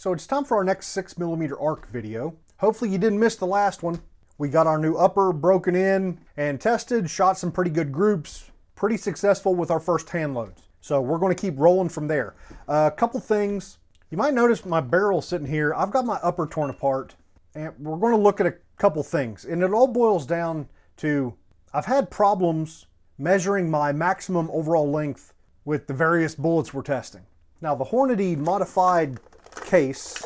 So it's time for our next 6mm ARC video. Hopefully you didn't miss the last one. We got our new upper broken in and tested, shot some pretty good groups, pretty successful with our first hand loads. So we're going to keep rolling from there. A uh, couple things. You might notice my barrel sitting here. I've got my upper torn apart and we're going to look at a couple things. And it all boils down to I've had problems measuring my maximum overall length with the various bullets we're testing. Now the Hornady modified case,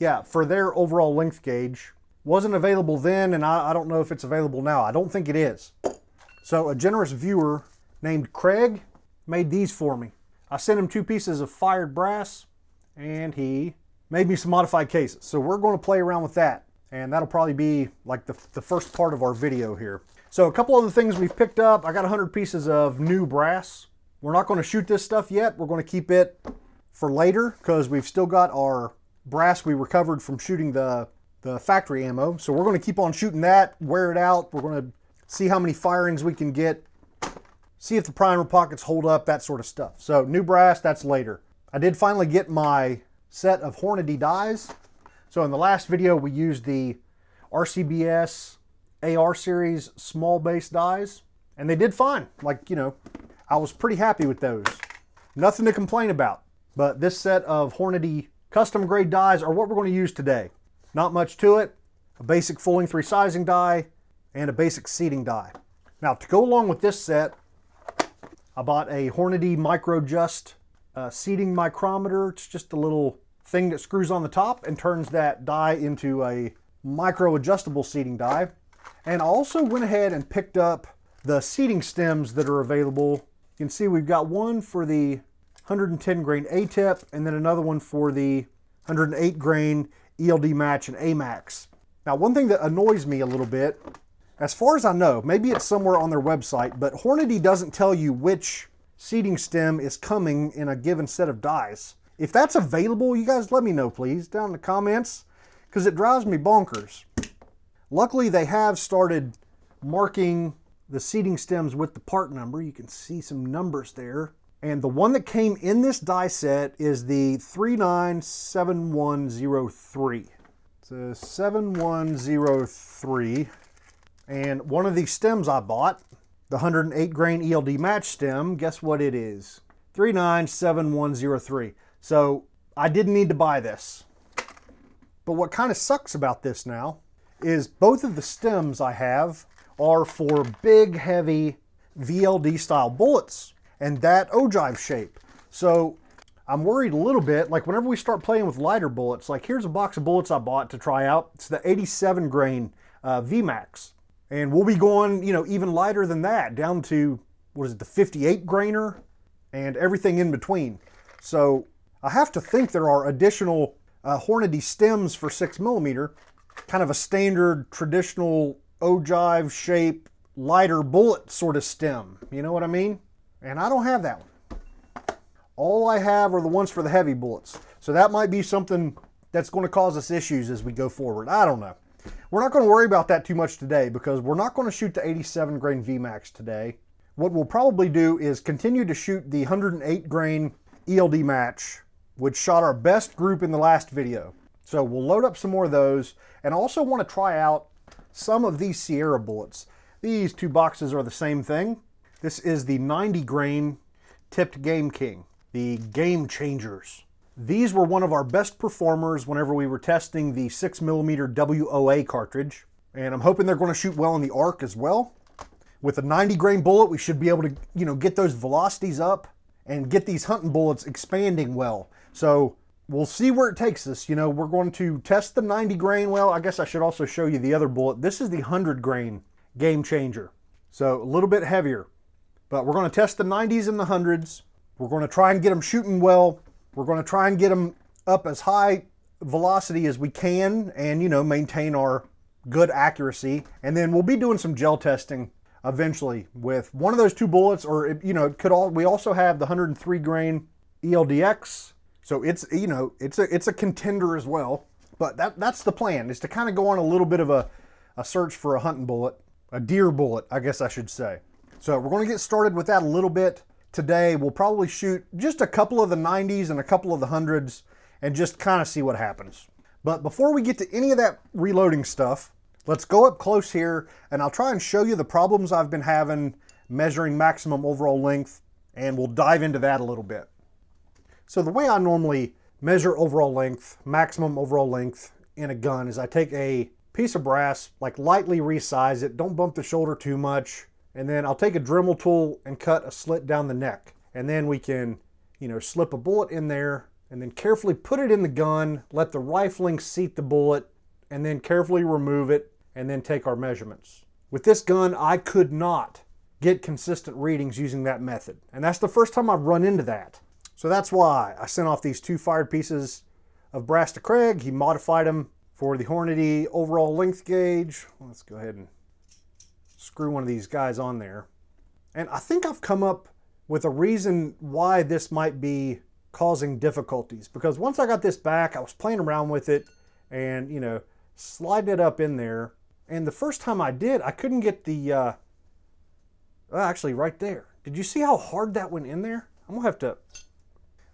yeah, for their overall length gauge, wasn't available then and I, I don't know if it's available now. I don't think it is. So a generous viewer named Craig made these for me. I sent him two pieces of fired brass and he made me some modified cases. So we're going to play around with that and that'll probably be like the, the first part of our video here. So a couple other things we've picked up. I got 100 pieces of new brass. We're not going to shoot this stuff yet. We're going to keep it for later because we've still got our brass we recovered from shooting the, the factory ammo. So we're going to keep on shooting that, wear it out. We're going to see how many firings we can get, see if the primer pockets hold up, that sort of stuff. So new brass, that's later. I did finally get my set of Hornady dies. So in the last video, we used the RCBS AR series small base dies, and they did fine. Like, you know, I was pretty happy with those. Nothing to complain about. But this set of Hornady custom grade dies are what we're going to use today. Not much to it. A basic full length resizing die and a basic seating die. Now to go along with this set, I bought a Hornady MicroJust uh, seating micrometer. It's just a little thing that screws on the top and turns that die into a micro adjustable seating die. And I also went ahead and picked up the seating stems that are available. You can see we've got one for the 110 grain A-tip, and then another one for the 108 grain ELD match and AMAX. Now, one thing that annoys me a little bit, as far as I know, maybe it's somewhere on their website, but Hornady doesn't tell you which seating stem is coming in a given set of dies. If that's available, you guys let me know, please, down in the comments, because it drives me bonkers. Luckily, they have started marking the seating stems with the part number. You can see some numbers there. And the one that came in this die set is the 397103. It's a 7103. And one of these stems I bought, the 108 grain ELD match stem, guess what it is? 397103. So I didn't need to buy this. But what kind of sucks about this now is both of the stems I have are for big, heavy VLD style bullets and that ogive shape. So I'm worried a little bit, like whenever we start playing with lighter bullets, like here's a box of bullets I bought to try out. It's the 87 grain uh, VMAX. And we'll be going, you know, even lighter than that, down to, what is it, the 58 grainer and everything in between. So I have to think there are additional uh, Hornady stems for six millimeter, kind of a standard traditional ogive shape, lighter bullet sort of stem. You know what I mean? And I don't have that one. All I have are the ones for the heavy bullets. So that might be something that's going to cause us issues as we go forward. I don't know. We're not going to worry about that too much today because we're not going to shoot the 87 grain VMAX today. What we'll probably do is continue to shoot the 108 grain ELD match, which shot our best group in the last video. So we'll load up some more of those and also want to try out some of these Sierra bullets. These two boxes are the same thing. This is the 90 grain tipped Game King, the Game Changers. These were one of our best performers whenever we were testing the 6mm WOA cartridge, and I'm hoping they're going to shoot well in the ARC as well. With a 90 grain bullet, we should be able to, you know, get those velocities up and get these hunting bullets expanding well. So we'll see where it takes us. You know, we're going to test the 90 grain. Well, I guess I should also show you the other bullet. This is the 100 grain game changer. So a little bit heavier. But we're going to test the 90s and the 100s. We're going to try and get them shooting well. We're going to try and get them up as high velocity as we can and, you know, maintain our good accuracy. And then we'll be doing some gel testing eventually with one of those two bullets or, you know, it could all, we also have the 103 grain ELDX. So it's, you know, it's a, it's a contender as well. But that, that's the plan is to kind of go on a little bit of a, a search for a hunting bullet, a deer bullet, I guess I should say. So we're going to get started with that a little bit today. We'll probably shoot just a couple of the 90s and a couple of the hundreds, and just kind of see what happens. But before we get to any of that reloading stuff, let's go up close here and I'll try and show you the problems I've been having measuring maximum overall length and we'll dive into that a little bit. So the way I normally measure overall length, maximum overall length in a gun is I take a piece of brass, like lightly resize it, don't bump the shoulder too much, and then I'll take a Dremel tool and cut a slit down the neck. And then we can, you know, slip a bullet in there and then carefully put it in the gun, let the rifling seat the bullet, and then carefully remove it and then take our measurements. With this gun, I could not get consistent readings using that method. And that's the first time I've run into that. So that's why I sent off these two fired pieces of brass to Craig. He modified them for the Hornady overall length gauge. Let's go ahead and screw one of these guys on there. And I think I've come up with a reason why this might be causing difficulties because once I got this back, I was playing around with it and, you know, sliding it up in there. And the first time I did, I couldn't get the, uh, well, actually right there. Did you see how hard that went in there? I'm gonna have to,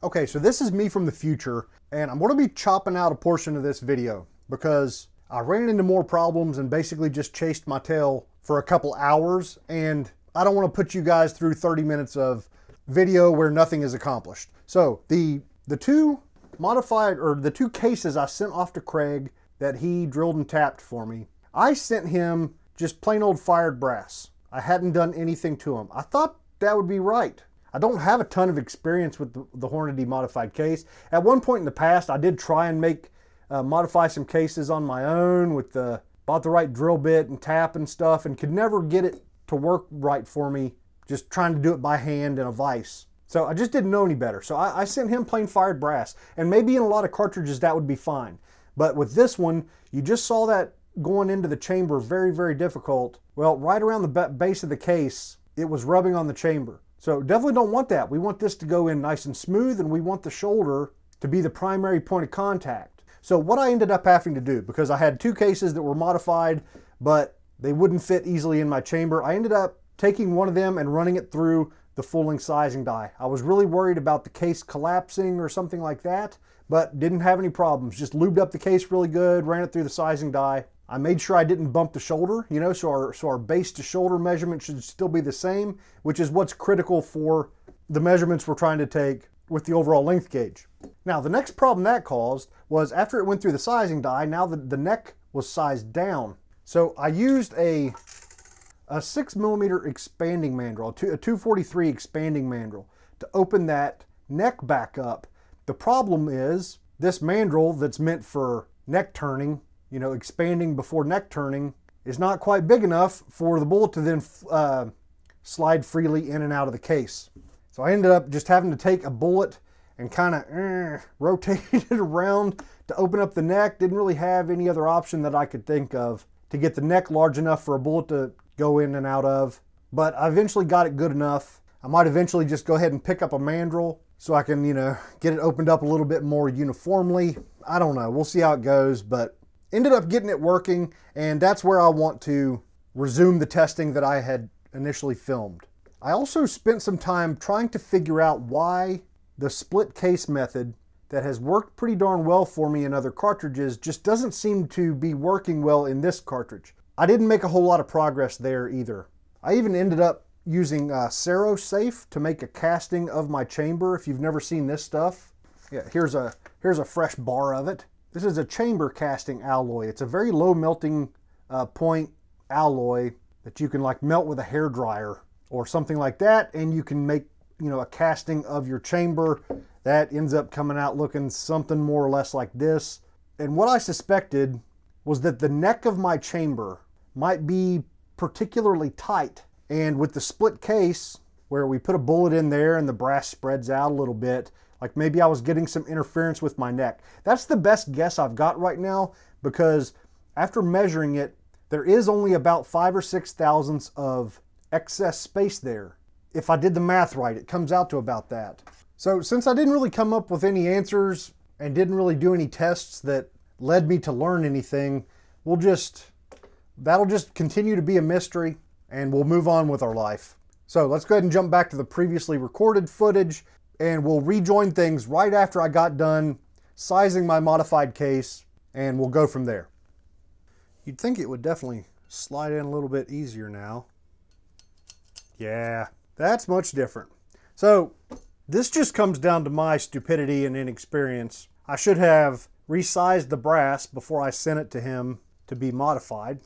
okay, so this is me from the future and I'm gonna be chopping out a portion of this video because I ran into more problems and basically just chased my tail for a couple hours and I don't want to put you guys through 30 minutes of video where nothing is accomplished. So the the two modified or the two cases I sent off to Craig that he drilled and tapped for me, I sent him just plain old fired brass. I hadn't done anything to them. I thought that would be right. I don't have a ton of experience with the, the Hornady modified case. At one point in the past, I did try and make uh, modify some cases on my own with the bought the right drill bit and tap and stuff and could never get it to work right for me just trying to do it by hand in a vise. So I just didn't know any better. So I, I sent him plain fired brass. And maybe in a lot of cartridges that would be fine. But with this one, you just saw that going into the chamber very, very difficult. Well, right around the base of the case, it was rubbing on the chamber. So definitely don't want that. We want this to go in nice and smooth and we want the shoulder to be the primary point of contact. So what I ended up having to do, because I had two cases that were modified, but they wouldn't fit easily in my chamber, I ended up taking one of them and running it through the full-length sizing die. I was really worried about the case collapsing or something like that, but didn't have any problems. Just lubed up the case really good, ran it through the sizing die. I made sure I didn't bump the shoulder, you know, so our, so our base to shoulder measurement should still be the same, which is what's critical for the measurements we're trying to take with the overall length gauge. Now the next problem that caused was after it went through the sizing die, now the, the neck was sized down. So I used a, a six millimeter expanding mandrel, a 243 expanding mandrel to open that neck back up. The problem is this mandrel that's meant for neck turning, you know, expanding before neck turning is not quite big enough for the bullet to then uh, slide freely in and out of the case. So I ended up just having to take a bullet and kind of eh, rotate it around to open up the neck. Didn't really have any other option that I could think of to get the neck large enough for a bullet to go in and out of. But I eventually got it good enough. I might eventually just go ahead and pick up a mandrel so I can, you know, get it opened up a little bit more uniformly. I don't know. We'll see how it goes, but ended up getting it working, and that's where I want to resume the testing that I had initially filmed. I also spent some time trying to figure out why the split case method that has worked pretty darn well for me in other cartridges just doesn't seem to be working well in this cartridge. I didn't make a whole lot of progress there either. I even ended up using uh, Safe to make a casting of my chamber. If you've never seen this stuff, yeah, here's a here's a fresh bar of it. This is a chamber casting alloy. It's a very low melting uh, point alloy that you can like melt with a hair dryer or something like that, and you can make you know a casting of your chamber that ends up coming out looking something more or less like this. And what I suspected was that the neck of my chamber might be particularly tight. And with the split case, where we put a bullet in there and the brass spreads out a little bit, like maybe I was getting some interference with my neck. That's the best guess I've got right now because after measuring it, there is only about five or six thousandths of excess space there. If I did the math right, it comes out to about that. So since I didn't really come up with any answers and didn't really do any tests that led me to learn anything, we'll just, that'll just continue to be a mystery and we'll move on with our life. So let's go ahead and jump back to the previously recorded footage and we'll rejoin things right after I got done sizing my modified case, and we'll go from there. You'd think it would definitely slide in a little bit easier now. Yeah, that's much different. So this just comes down to my stupidity and inexperience. I should have resized the brass before I sent it to him to be modified.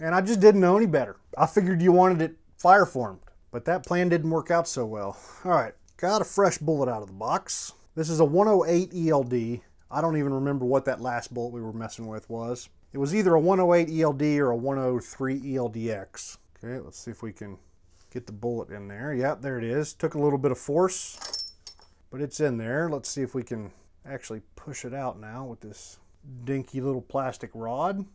And I just didn't know any better. I figured you wanted it fire formed, but that plan didn't work out so well. All right, got a fresh bullet out of the box. This is a 108 ELD. I don't even remember what that last bullet we were messing with was. It was either a 108 ELD or a 103 ELDX. Okay, let's see if we can get the bullet in there. Yep, there it is. Took a little bit of force, but it's in there. Let's see if we can actually push it out now with this dinky little plastic rod.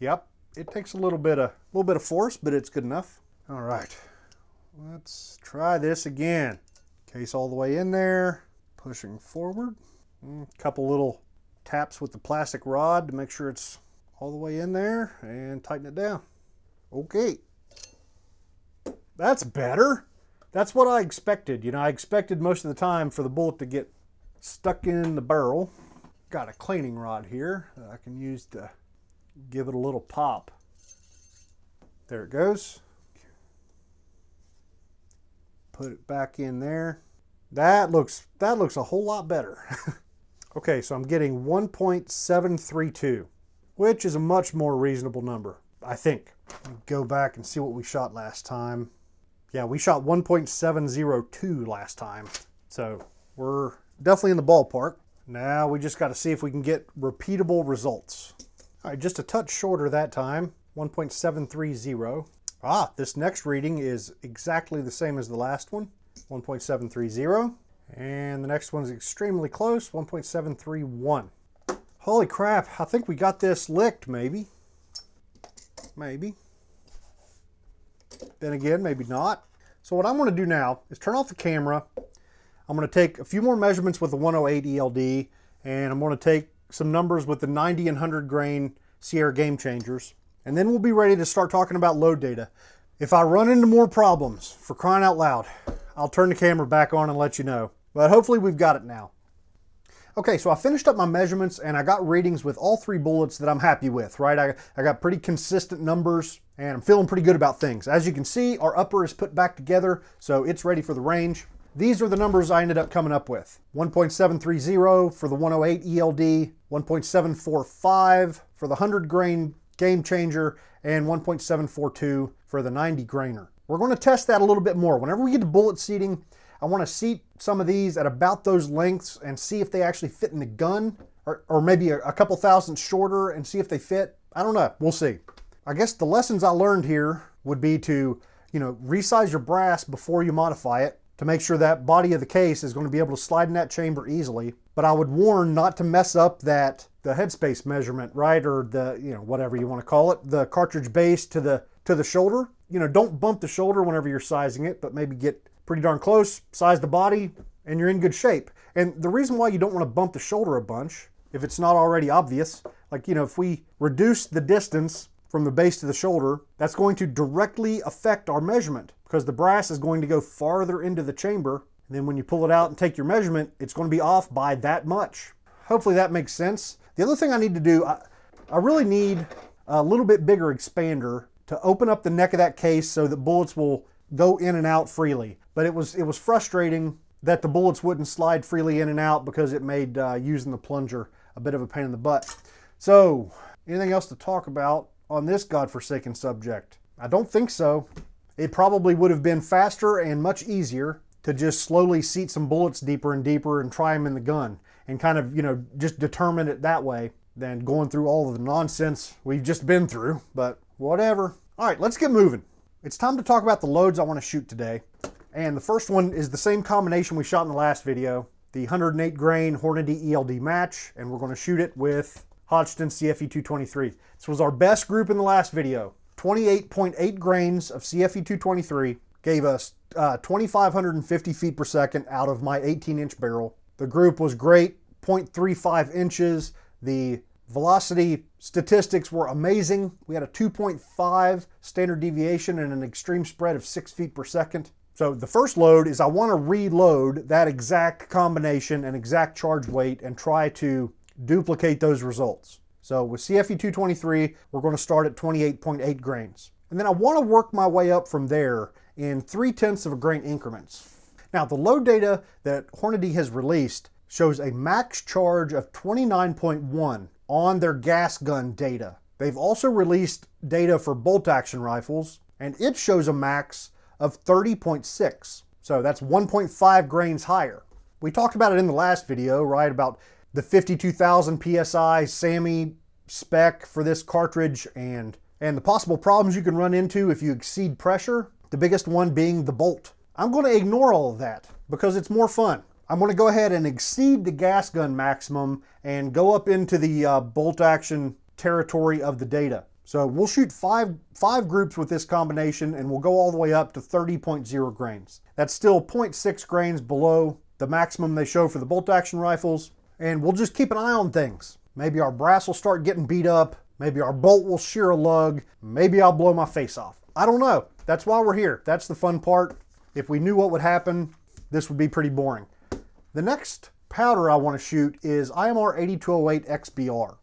Yep, it takes a little bit of a little bit of force, but it's good enough. All right, let's try this again. Case all the way in there, pushing forward. A mm, couple little taps with the plastic rod to make sure it's all the way in there and tighten it down. Okay. That's better. That's what I expected. You know, I expected most of the time for the bullet to get stuck in the barrel. Got a cleaning rod here that I can use to give it a little pop. There it goes. Put it back in there. That looks that looks a whole lot better. Okay, so I'm getting 1.732, which is a much more reasonable number, I think. Go back and see what we shot last time. Yeah, we shot 1.702 last time. So we're definitely in the ballpark. Now we just got to see if we can get repeatable results. All right, just a touch shorter that time, 1.730. Ah, this next reading is exactly the same as the last one, 1.730. And the next one's extremely close, 1.731. Holy crap, I think we got this licked, maybe. Maybe. Then again, maybe not. So what I'm going to do now is turn off the camera. I'm going to take a few more measurements with the 108 ELD, and I'm going to take some numbers with the 90 and 100 grain Sierra Game Changers, and then we'll be ready to start talking about load data. If I run into more problems, for crying out loud, I'll turn the camera back on and let you know. But hopefully we've got it now. Okay, so I finished up my measurements and I got readings with all three bullets that I'm happy with, right? I, I got pretty consistent numbers and I'm feeling pretty good about things. As you can see, our upper is put back together, so it's ready for the range. These are the numbers I ended up coming up with. 1.730 for the 108 ELD, 1.745 for the 100 grain game changer, and 1.742 for the 90 grainer. We're going to test that a little bit more. Whenever we get to bullet seating, I want to seat some of these at about those lengths and see if they actually fit in the gun or, or maybe a, a couple thousand shorter and see if they fit. I don't know. We'll see. I guess the lessons I learned here would be to, you know, resize your brass before you modify it to make sure that body of the case is going to be able to slide in that chamber easily. But I would warn not to mess up that the headspace measurement, right? Or the, you know, whatever you want to call it, the cartridge base to the to the shoulder. You know, don't bump the shoulder whenever you're sizing it, but maybe get pretty darn close, size the body, and you're in good shape. And the reason why you don't want to bump the shoulder a bunch, if it's not already obvious, like, you know, if we reduce the distance from the base to the shoulder, that's going to directly affect our measurement because the brass is going to go farther into the chamber. And then when you pull it out and take your measurement, it's going to be off by that much. Hopefully that makes sense. The other thing I need to do, I, I really need a little bit bigger expander to open up the neck of that case so that bullets will go in and out freely but it was it was frustrating that the bullets wouldn't slide freely in and out because it made uh, using the plunger a bit of a pain in the butt. So, anything else to talk about on this godforsaken subject? I don't think so. It probably would have been faster and much easier to just slowly seat some bullets deeper and deeper and try them in the gun and kind of, you know, just determine it that way than going through all of the nonsense we've just been through, but whatever. All right, let's get moving. It's time to talk about the loads I want to shoot today. And the first one is the same combination we shot in the last video, the 108 grain Hornady ELD match, and we're going to shoot it with Hodgdon CFE 223. This was our best group in the last video. 28.8 grains of CFE 223 gave us uh, 2,550 feet per second out of my 18 inch barrel. The group was great, 0.35 inches. The velocity statistics were amazing. We had a 2.5 standard deviation and an extreme spread of 6 feet per second. So the first load is I want to reload that exact combination and exact charge weight and try to duplicate those results. So with CFE 223, we're going to start at 28.8 grains. And then I want to work my way up from there in 3 tenths of a grain increments. Now the load data that Hornady has released shows a max charge of 29.1 on their gas gun data. They've also released data for bolt action rifles, and it shows a max of 30.6. So that's 1.5 grains higher. We talked about it in the last video, right? About the 52,000 PSI SAAMI spec for this cartridge and, and the possible problems you can run into if you exceed pressure, the biggest one being the bolt. I'm going to ignore all of that because it's more fun. I'm going to go ahead and exceed the gas gun maximum and go up into the uh, bolt action territory of the data. So we'll shoot five, five groups with this combination and we'll go all the way up to 30.0 grains. That's still 0.6 grains below the maximum they show for the bolt action rifles. And we'll just keep an eye on things. Maybe our brass will start getting beat up. Maybe our bolt will shear a lug. Maybe I'll blow my face off. I don't know. That's why we're here. That's the fun part. If we knew what would happen, this would be pretty boring. The next powder I want to shoot is IMR 8208 XBR.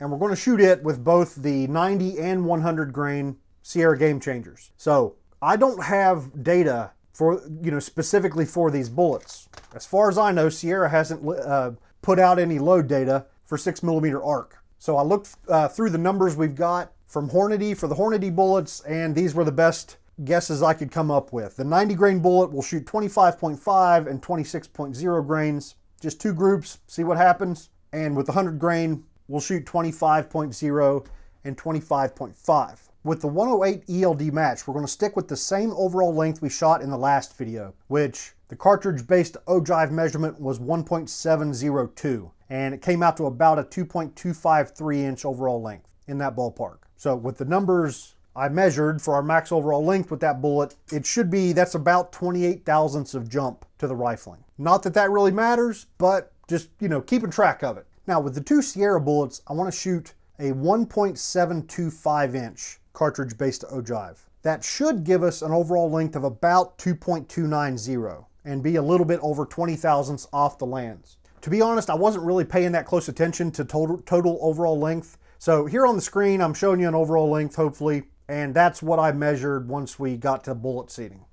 And we're going to shoot it with both the 90 and 100 grain Sierra Game Changers. So I don't have data for, you know, specifically for these bullets. As far as I know, Sierra hasn't uh, put out any load data for six millimeter ARC. So I looked uh, through the numbers we've got from Hornady for the Hornady bullets, and these were the best guesses I could come up with. The 90 grain bullet will shoot 25.5 and 26.0 grains, just two groups, see what happens. And with the 100 grain, we'll shoot 25.0 and 25.5. With the 108 ELD match, we're going to stick with the same overall length we shot in the last video, which the cartridge-based ogive measurement was 1.702, and it came out to about a 2.253 inch overall length in that ballpark. So with the numbers I measured for our max overall length with that bullet, it should be, that's about 28 thousandths of jump to the rifling. Not that that really matters, but just, you know, keeping track of it. Now with the two Sierra bullets, I want to shoot a 1.725 inch cartridge based ogive. That should give us an overall length of about 2.290 and be a little bit over 20 thousandths off the lands. To be honest, I wasn't really paying that close attention to total, total overall length. So here on the screen, I'm showing you an overall length, hopefully. And that's what I measured once we got to bullet seating.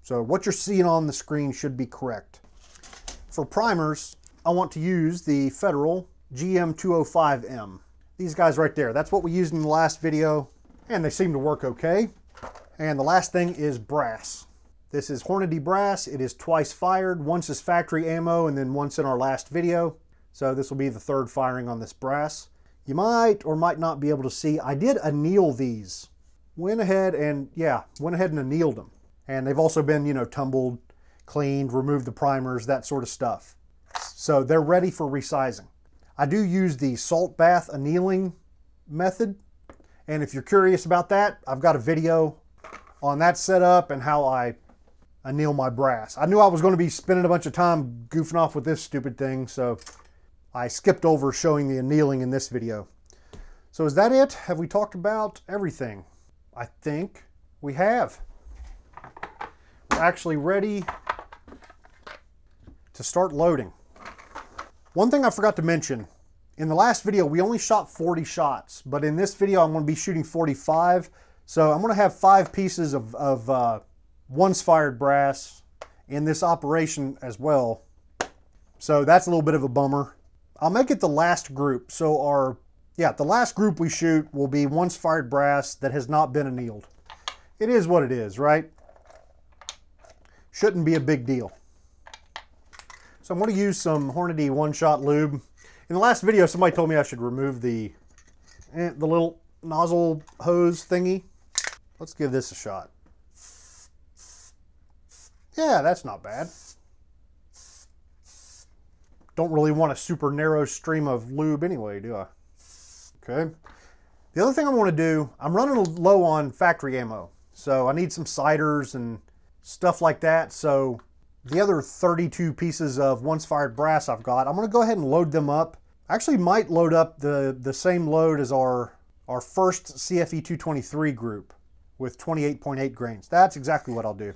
So what you're seeing on the screen should be correct. For primers, I want to use the Federal GM205M. These guys right there, that's what we used in the last video, and they seem to work okay. And the last thing is brass. This is Hornady brass. It is twice fired. Once is factory ammo and then once in our last video. So this will be the third firing on this brass. You might or might not be able to see, I did anneal these went ahead and, yeah, went ahead and annealed them. And they've also been, you know, tumbled, cleaned, removed the primers, that sort of stuff. So they're ready for resizing. I do use the salt bath annealing method. And if you're curious about that, I've got a video on that setup and how I anneal my brass. I knew I was going to be spending a bunch of time goofing off with this stupid thing, so I skipped over showing the annealing in this video. So is that it? Have we talked about everything? I think we have. We're actually ready to start loading. One thing I forgot to mention, in the last video we only shot 40 shots, but in this video I'm going to be shooting 45. So I'm going to have five pieces of, of uh, once fired brass in this operation as well. So that's a little bit of a bummer. I'll make it the last group. So our yeah, the last group we shoot will be once fired brass that has not been annealed. It is what it is, right? Shouldn't be a big deal. So I'm going to use some Hornady one-shot lube. In the last video, somebody told me I should remove the, eh, the little nozzle hose thingy. Let's give this a shot. Yeah, that's not bad. Don't really want a super narrow stream of lube anyway, do I? Okay. The other thing I want to do, I'm running low on factory ammo. So I need some sighters and stuff like that. So the other 32 pieces of once fired brass I've got, I'm to go ahead and load them up. I actually might load up the, the same load as our, our first CFE 223 group with 28.8 grains. That's exactly what I'll do.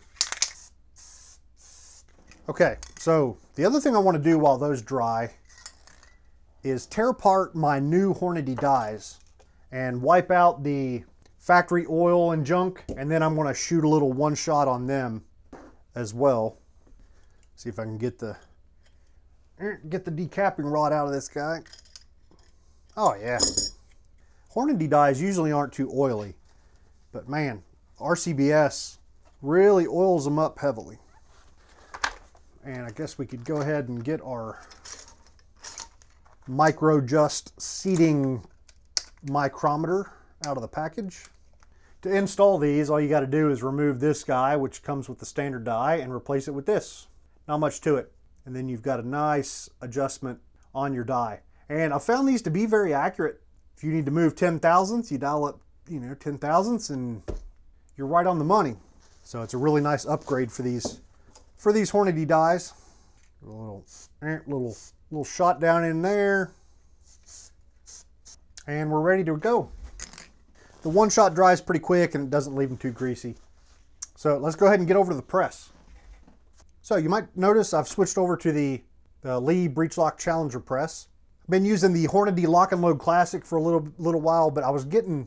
Okay, so the other thing I want to do while those dry is tear apart my new Hornady dies and wipe out the factory oil and junk, and then I'm to shoot a little one shot on them as well. See if I can get the get the decapping rod out of this guy. Oh yeah. Hornady dies usually aren't too oily, but man, RCBS really oils them up heavily. And I guess we could go ahead and get our micro just seating micrometer out of the package. To install these, all you got to do is remove this guy, which comes with the standard die, and replace it with this. Not much to it. And then you've got a nice adjustment on your die. And I found these to be very accurate. If you need to move 10 thousandths, you dial up, you know, 10 thousandths and you're right on the money. So it's a really nice upgrade for these for these Hornady dies. A little, eh, little, little shot down in there. And we're ready to go. The one shot dries pretty quick and it doesn't leave them too greasy. So let's go ahead and get over to the press. So you might notice I've switched over to the, the Lee Breechlock Challenger press. I've been using the Hornady Lock and Load Classic for a little, little while, but I was getting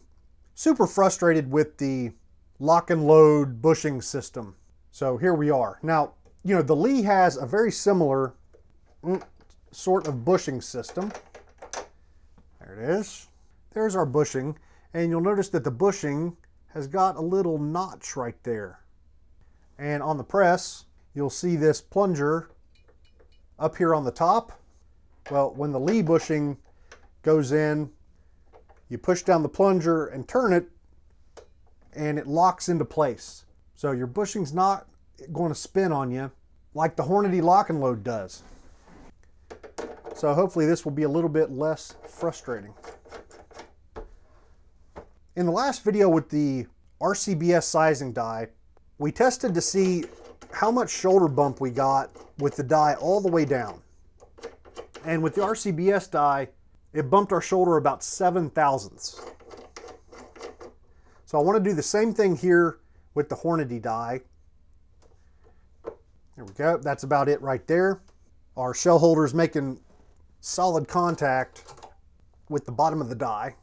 super frustrated with the lock and load bushing system. So here we are. Now, you know, the Lee has a very similar mm, sort of bushing system. There it is. There's our bushing. And you'll notice that the bushing has got a little notch right there. And on the press, you'll see this plunger up here on the top. Well, when the Lee bushing goes in, you push down the plunger and turn it, and it locks into place. So your bushing's not going to spin on you like the Hornady lock and load does. So hopefully this will be a little bit less frustrating. In the last video with the RCBS sizing die, we tested to see how much shoulder bump we got with the die all the way down. And with the RCBS die, it bumped our shoulder about 7 thousandths. So I want to do the same thing here with the Hornady die. There we go. That's about it right there. Our shell holder is making solid contact with the bottom of the die.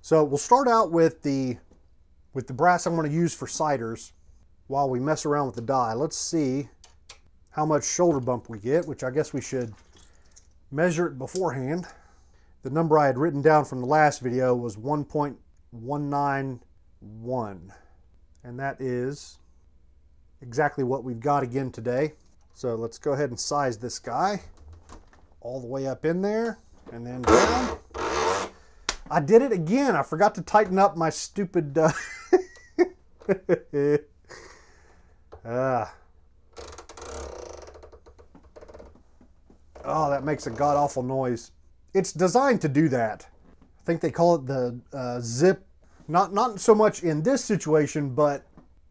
So we'll start out with the with the brass I'm going to use for sighters while we mess around with the die. Let's see how much shoulder bump we get, which I guess we should measure it beforehand. The number I had written down from the last video was 1.191 and that is exactly what we've got again today. So let's go ahead and size this guy all the way up in there and then down. I did it again. I forgot to tighten up my stupid... Uh, ah. Oh, that makes a god-awful noise. It's designed to do that. I think they call it the uh, zip. Not, not so much in this situation, but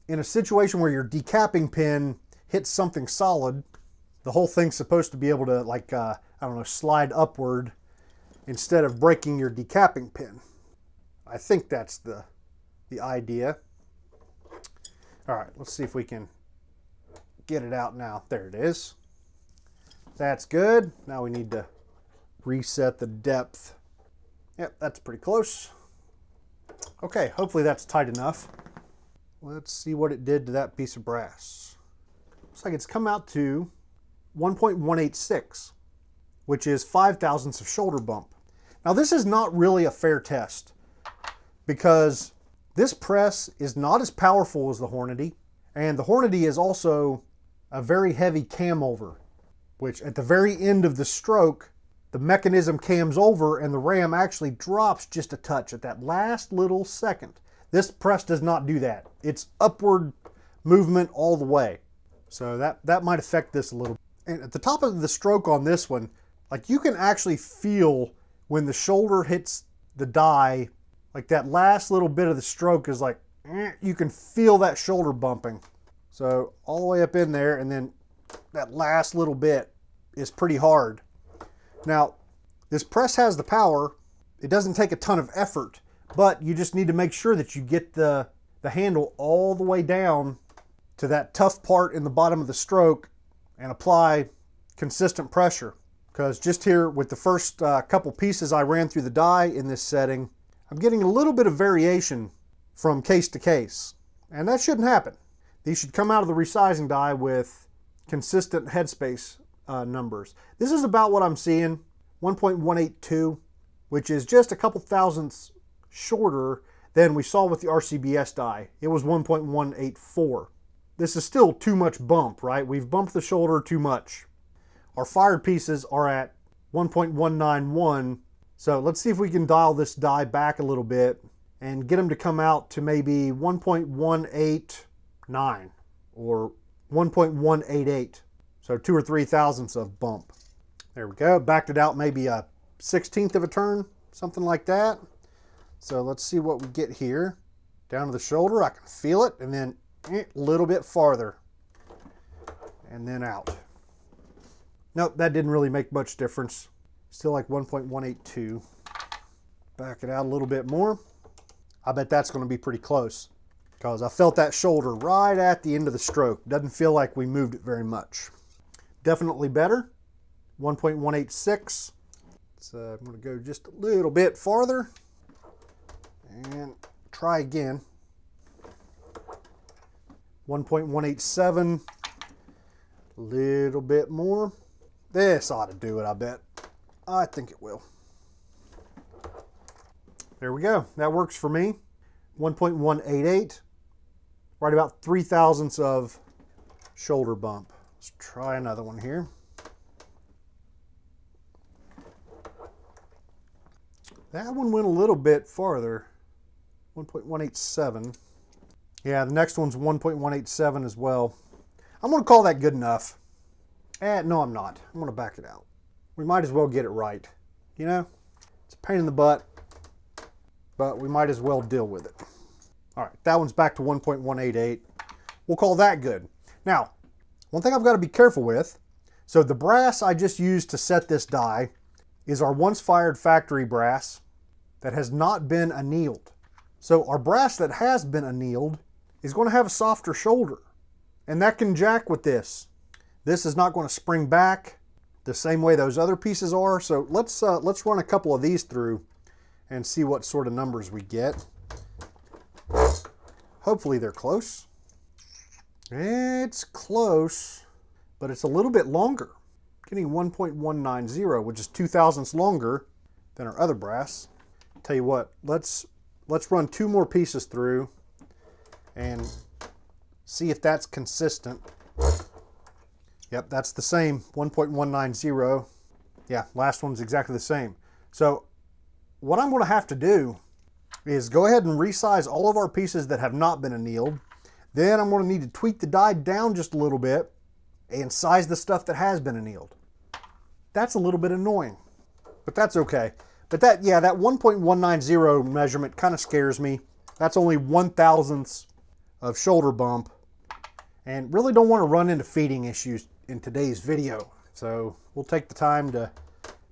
in a situation where your decapping pin hits something solid, the whole thing's supposed to be able to like, uh, I don't know, slide upward instead of breaking your decapping pin. I think that's the, the idea. All right, let's see if we can get it out now. There it is. That's good. Now we need to reset the depth. Yep, that's pretty close. Okay, hopefully that's tight enough. Let's see what it did to that piece of brass. Looks like it's come out to 1.186, which is 5 thousandths of shoulder bump. Now this is not really a fair test because this press is not as powerful as the Hornady, and the Hornady is also a very heavy cam over, which at the very end of the stroke, the mechanism cams over and the ram actually drops just a touch at that last little second. This press does not do that. It's upward movement all the way. So that, that might affect this a little. And at the top of the stroke on this one, like you can actually feel when the shoulder hits the die, like that last little bit of the stroke is like, eh, you can feel that shoulder bumping. So all the way up in there, and then that last little bit is pretty hard. Now, this press has the power. It doesn't take a ton of effort, but you just need to make sure that you get the, the handle all the way down to that tough part in the bottom of the stroke and apply consistent pressure. Because just here with the first uh, couple pieces I ran through the die in this setting, I'm getting a little bit of variation from case to case. And that shouldn't happen. These should come out of the resizing die with consistent headspace uh, numbers. This is about what I'm seeing, 1.182, which is just a couple thousandths shorter than we saw with the RCBS die. It was 1.184. This is still too much bump, right? We've bumped the shoulder too much. Our fired pieces are at 1.191. So let's see if we can dial this die back a little bit and get them to come out to maybe 1.189 or 1.188. So two or three thousandths of bump. There we go. Backed it out maybe a 16th of a turn, something like that. So let's see what we get here. Down to the shoulder, I can feel it, and then eh, a little bit farther. And then out. Nope, that didn't really make much difference. Still like 1.182. Back it out a little bit more. I bet that's going to be pretty close because I felt that shoulder right at the end of the stroke. Doesn't feel like we moved it very much. Definitely better. 1.186. So uh, I'm going to go just a little bit farther and try again. 1.187. A little bit more. This ought to do it, I bet. I think it will. There we go. That works for me. 1.188. Right about 3 thousandths of shoulder bump. Let's try another one here. That one went a little bit farther. 1.187. Yeah, the next one's 1.187 as well. I'm to call that good enough. Eh, no, I'm not. I'm to back it out. We might as well get it right. You know, it's a pain in the butt, but we might as well deal with it. All right, that one's back to 1.188. We'll call that good. Now, one thing I've got to be careful with, so the brass I just used to set this die is our once fired factory brass that has not been annealed. So our brass that has been annealed is going to have a softer shoulder. And that can jack with this. This is not going to spring back the same way those other pieces are. So let's, uh, let's run a couple of these through and see what sort of numbers we get. Hopefully they're close. It's close, but it's a little bit longer. Getting 1.190, which is two thousandths longer than our other brass. Tell you what, let's let's run two more pieces through and see if that's consistent. Yep, that's the same, 1.190. Yeah, last one's exactly the same. So what I'm going to have to do is go ahead and resize all of our pieces that have not been annealed. Then I'm going to need to tweak the die down just a little bit and size the stuff that has been annealed. That's a little bit annoying, but that's okay. But that, yeah, that 1.190 measurement kind of scares me. That's only one thousandths of shoulder bump and really don't want to run into feeding issues in today's video. So we'll take the time to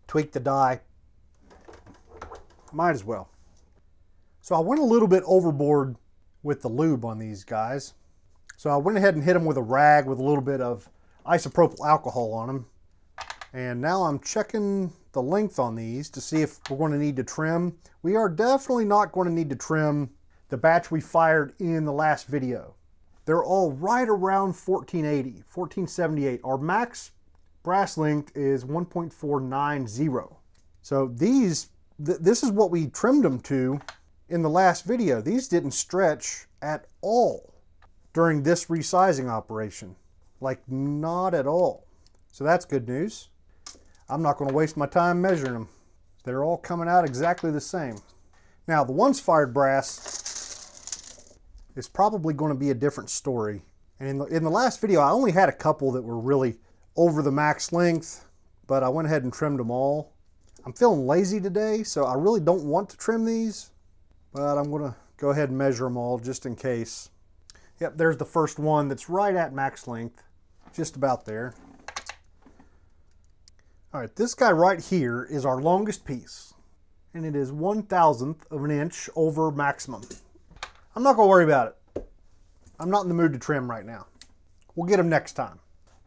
tweak the die. Might as well. So I went a little bit overboard with the lube on these guys. So I went ahead and hit them with a rag with a little bit of isopropyl alcohol on them. And now I'm checking the length on these to see if we're going to need to trim. We are definitely not going to need to trim the batch we fired in the last video. They're all right around 1480, 1478. Our max brass length is 1.490. So these, th this is what we trimmed them to in the last video. These didn't stretch at all during this resizing operation. Like not at all. So that's good news. I'm not going to waste my time measuring them. They're all coming out exactly the same. Now the once fired brass is probably going to be a different story. And in the, in the last video, I only had a couple that were really over the max length, but I went ahead and trimmed them all. I'm feeling lazy today, so I really don't want to trim these, but I'm to go ahead and measure them all just in case. Yep, there's the first one that's right at max length, just about there. All right, this guy right here is our longest piece, and it is one thousandth of an inch over maximum. I'm not gonna worry about it. I'm not in the mood to trim right now. We'll get them next time.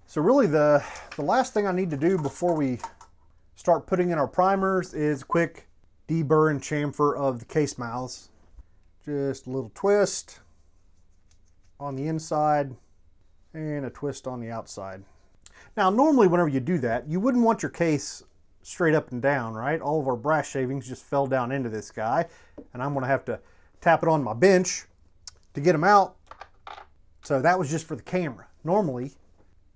So really the, the last thing I need to do before we start putting in our primers is quick deburr and chamfer of the case mouths. Just a little twist on the inside and a twist on the outside. Now normally whenever you do that, you wouldn't want your case straight up and down, right? All of our brass shavings just fell down into this guy and I'm gonna have to tap it on my bench to get them out. So that was just for the camera. Normally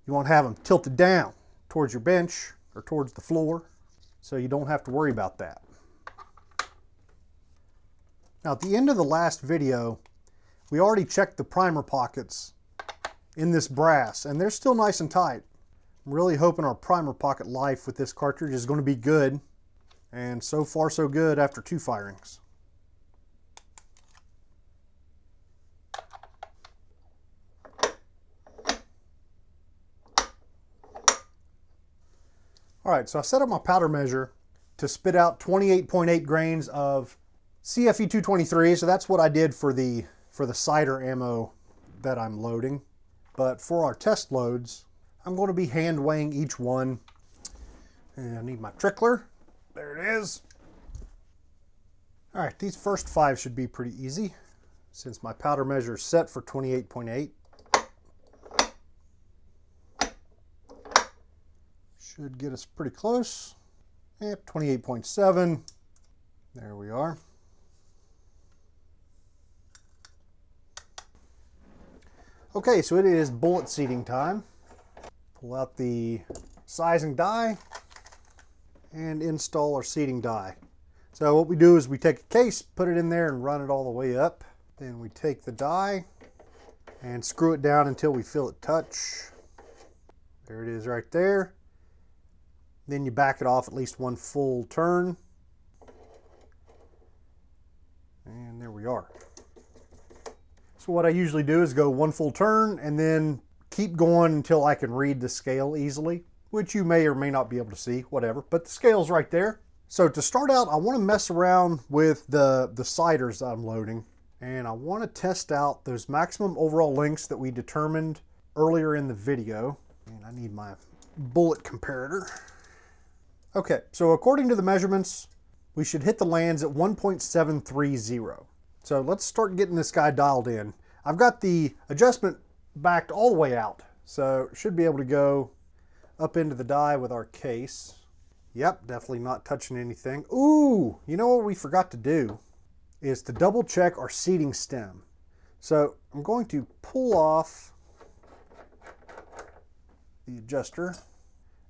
you want to have them tilted down towards your bench or towards the floor so you don't have to worry about that. Now at the end of the last video, we already checked the primer pockets in this brass and they're still nice and tight. I'm really hoping our primer pocket life with this cartridge is going to be good and so far so good after two firings. All right, so I set up my powder measure to spit out 28.8 grains of CFE 223. So that's what I did for the for the sighter ammo that I'm loading. But for our test loads, I'm going to be hand weighing each one. And I need my trickler. There it is. All right, these first five should be pretty easy since my powder measure is set for 28.8. Should get us pretty close. Yep, 28.7. There we are. Okay, so it is bullet seating time. Pull out the sizing die and install our seating die. So what we do is we take a case, put it in there and run it all the way up. Then we take the die and screw it down until we feel it touch. There it is right there. Then you back it off at least one full turn. And there we are. So what I usually do is go one full turn and then keep going until I can read the scale easily, which you may or may not be able to see, whatever, but the scale's right there. So to start out, I want to mess around with the, the sighters I'm loading, and I want to test out those maximum overall lengths that we determined earlier in the video. And I need my bullet comparator. Okay, so according to the measurements, we should hit the lands at 1.730. So let's start getting this guy dialed in. I've got the adjustment backed all the way out, so should be able to go up into the die with our case. Yep, definitely not touching anything. Ooh, you know what we forgot to do is to double check our seating stem. So I'm going to pull off the adjuster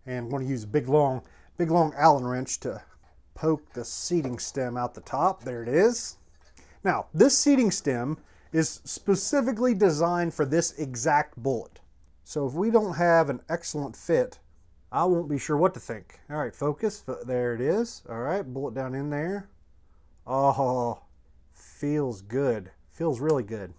and I'm going to use a big long big long Allen wrench to poke the seating stem out the top. There it is. Now, this seating stem is specifically designed for this exact bullet. So if we don't have an excellent fit, I won't be sure what to think. All right, focus. There it is. All right, bullet down in there. Oh, feels good. Feels really good.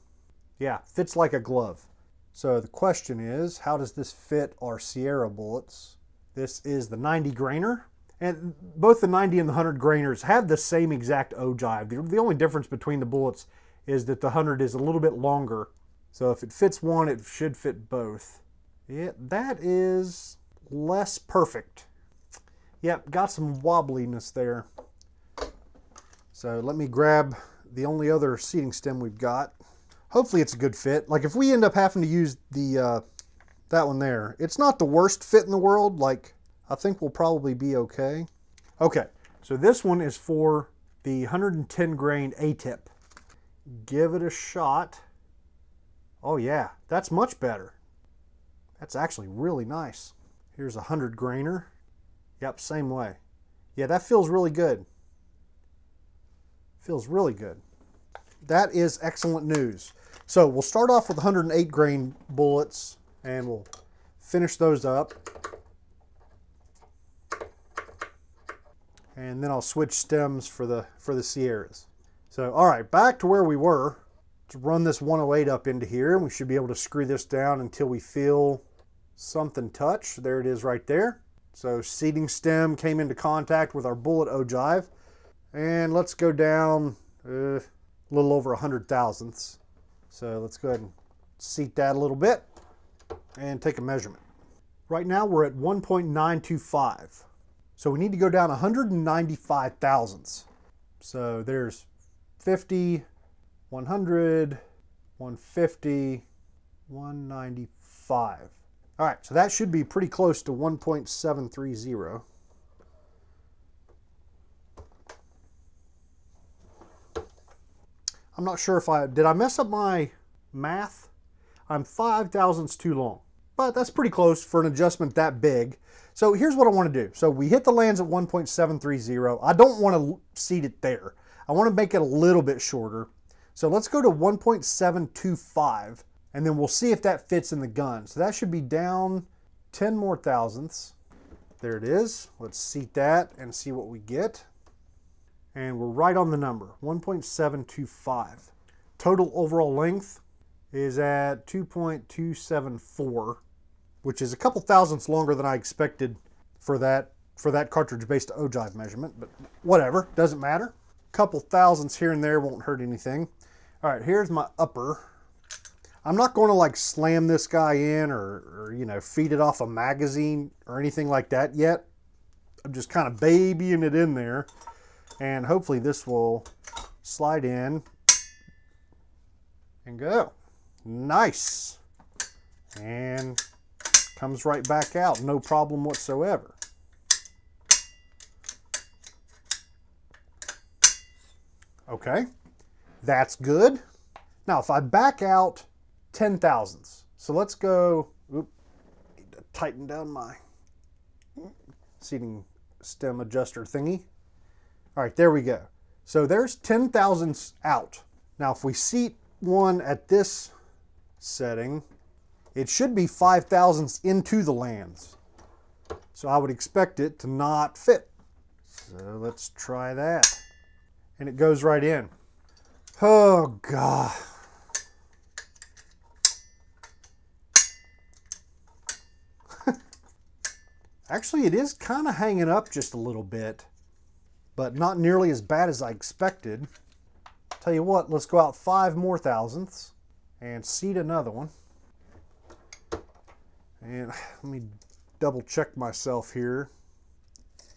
Yeah, fits like a glove. So the question is, how does this fit our Sierra bullets? This is the 90 grainer. And both the 90 and the 100 grainers have the same exact ogive. The, the only difference between the bullets is that the 100 is a little bit longer. So if it fits one, it should fit both. Yeah, that is less perfect. Yep, got some wobbliness there. So let me grab the only other seating stem we've got. Hopefully it's a good fit. Like if we end up having to use the uh, that one there. It's not the worst fit in the world. Like, I think we'll probably be okay. Okay, so this one is for the 110 grain A-tip. Give it a shot. Oh yeah, that's much better. That's actually really nice. Here's a 100 grainer. Yep, same way. Yeah, that feels really good. Feels really good. That is excellent news. So we'll start off with 108 grain bullets and we'll finish those up. And then I'll switch stems for the for the Sierras. So, all right, back to where we were. To run this 108 up into here, we should be able to screw this down until we feel something touch. There it is right there. So seating stem came into contact with our bullet ogive. And let's go down uh, a little over 100 thousandths. So let's go ahead and seat that a little bit and take a measurement. Right now we're at 1.925. So we need to go down 195 thousandths. So there's 50, 100, 150, 195. All right, so that should be pretty close to 1.730. I'm not sure if I, did I mess up my math? I'm five thousandths too long, but that's pretty close for an adjustment that big. So here's what I want to do. So we hit the lands at 1.730. I don't want to seat it there. I want to make it a little bit shorter. So let's go to 1.725 and then we'll see if that fits in the gun. So that should be down 10 more thousandths. There it is. Let's seat that and see what we get. And we're right on the number, 1.725. Total overall length is at 2.274, which is a couple thousandths longer than I expected for that for that cartridge-based ogive measurement, but whatever, doesn't matter. A couple thousandths here and there won't hurt anything. All right, here's my upper. I'm not going to like slam this guy in or, or, you know, feed it off a magazine or anything like that yet. I'm just kind of babying it in there. And hopefully this will slide in and go. Nice. And comes right back out, no problem whatsoever. Okay, that's good. Now if I back out 10 thousandths, so let's go, oop, tighten down my seating stem adjuster thingy. All right, there we go. So there's 10 thousandths out. Now if we seat one at this setting, it should be 5 thousandths into the lands. So I would expect it to not fit. So let's try that. And it goes right in. Oh God. Actually, it is kind of hanging up just a little bit, but not nearly as bad as I expected. Tell you what, let's go out five more thousandths and seat another one. And let me double check myself here.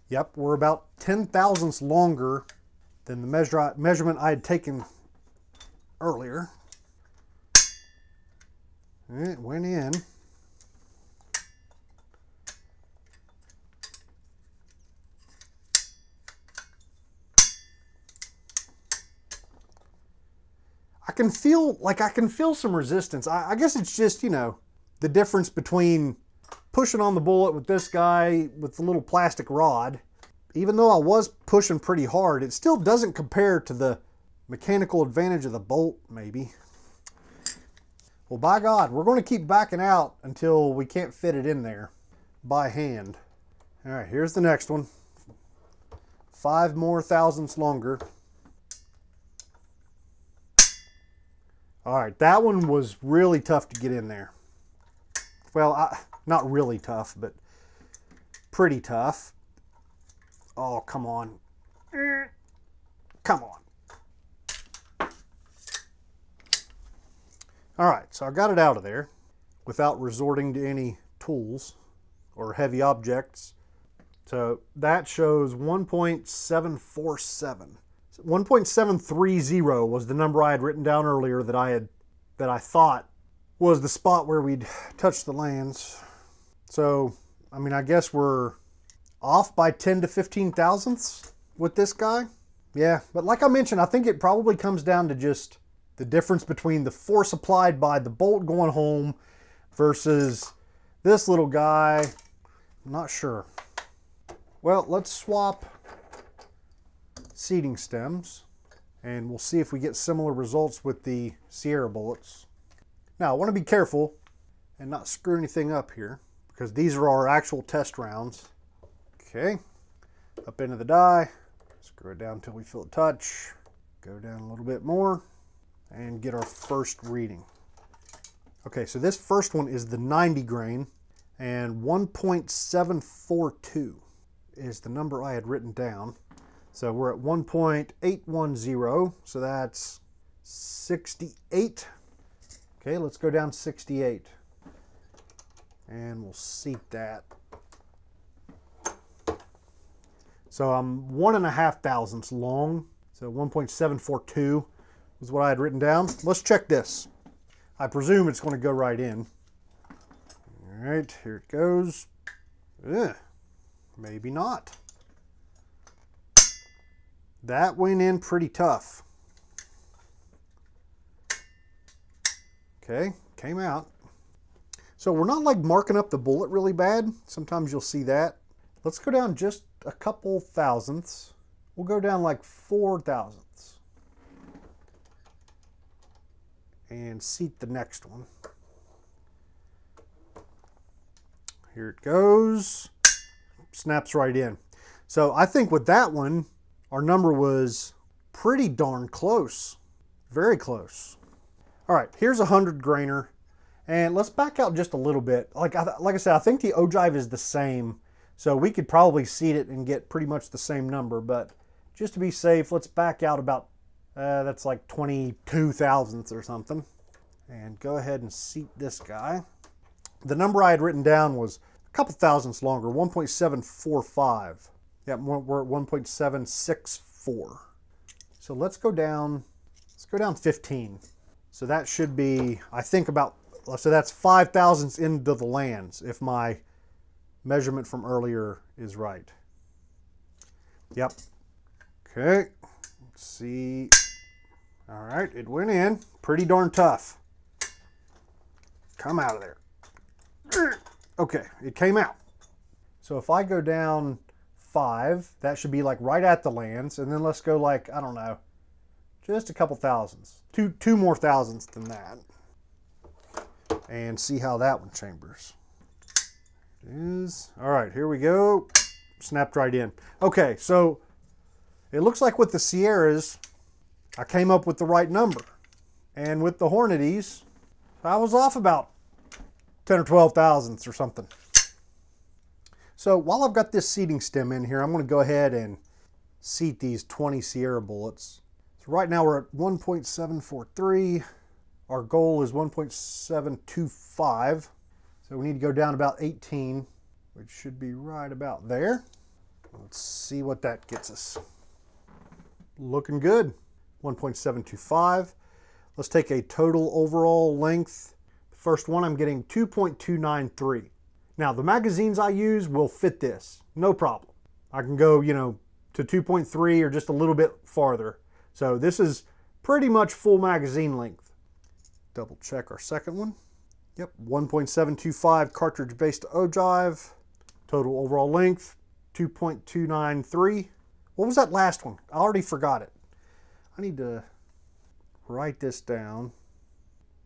Yep, we're about 10 thousandths longer than the measure, measurement I had taken earlier. And it went in. I can feel like I can feel some resistance. I, I, guess it's just, you know, the difference between pushing on the bullet with this guy with the little plastic rod. Even though I was pushing pretty hard, it still doesn't compare to the mechanical advantage of the bolt, maybe. Well, by God, we're going to keep backing out until we can't fit it in there by hand. All right, here's the next one. Five more thousandths longer. All right, that one was really tough to get in there. Well, I, not really tough, but pretty tough. Oh, come on. Come on. All right, so I got it out of there without resorting to any tools or heavy objects. So that shows 1.747. 1.730 was the number I had written down earlier that I had that I thought was the spot where we'd touch the lands. So, I mean, I guess we're off by 10 to 15 thousandths with this guy. Yeah, but like I mentioned, I think it probably comes down to just the difference between the force applied by the bolt going home versus this little guy. I'm not sure. Well, let's swap seating stems and we'll see if we get similar results with the Sierra bullets. Now I want to be careful and not screw anything up here because these are our actual test rounds. Okay, up into the die, screw it down until we feel a touch, go down a little bit more and get our first reading. Okay, so this first one is the 90 grain and 1.742 is the number I had written down. So we're at 1.810, so that's 68. Okay, let's go down 68. and we'll seat that. So I'm one and a half thousandths long. So 1.742 was what I had written down. Let's check this. I presume it's going to go right in. All right, here it goes. Ugh, maybe not. That went in pretty tough. Okay, came out. So we're not like marking up the bullet really bad. Sometimes you'll see that. Let's go down just a couple thousandths. We'll go down like four thousandths. And seat the next one. Here it goes. Snaps right in. So I think with that one, our number was pretty darn close. Very close. All right, here's a 100 grainer. And let's back out just a little bit. Like I, like I said, I think the ogive is the same. So we could probably seat it and get pretty much the same number. But just to be safe, let's back out about, uh, that's like 22 thousandths or something. And go ahead and seat this guy. The number I had written down was a couple thousandths longer, 1.745. Yeah, we're at 1.764. So let's go down, let's go down 15. So that should be, I think about, so that's five thousandths into the lands if my measurement from earlier is right. Yep. Okay, let's see. All right, it went in. Pretty darn tough. Come out of there. Okay, it came out. So if I go down five, that should be like right at the lands. And then let's go like, I don't know, just a couple thousandths. Two, two more thousandths than that. And see how that one chambers. Is. All right, here we go. Snapped right in. Okay, so it looks like with the Sierras, I came up with the right number. And with the Hornady's, I was off about 10 or 12 thousandths or something. So while I've got this seating stem in here, I'm going to go ahead and seat these 20 Sierra bullets. So right now we're at 1.743. Our goal is 1.725. So we need to go down about 18, which should be right about there. Let's see what that gets us. Looking good. 1.725. Let's take a total overall length. The first one I'm getting 2.293. Now the magazines I use will fit this, no problem. I can go, you know, to 2.3 or just a little bit farther. So this is pretty much full magazine length. Double check our second one. Yep, 1.725 cartridge based ogive. Total overall length, 2.293. What was that last one? I already forgot it. I need to write this down.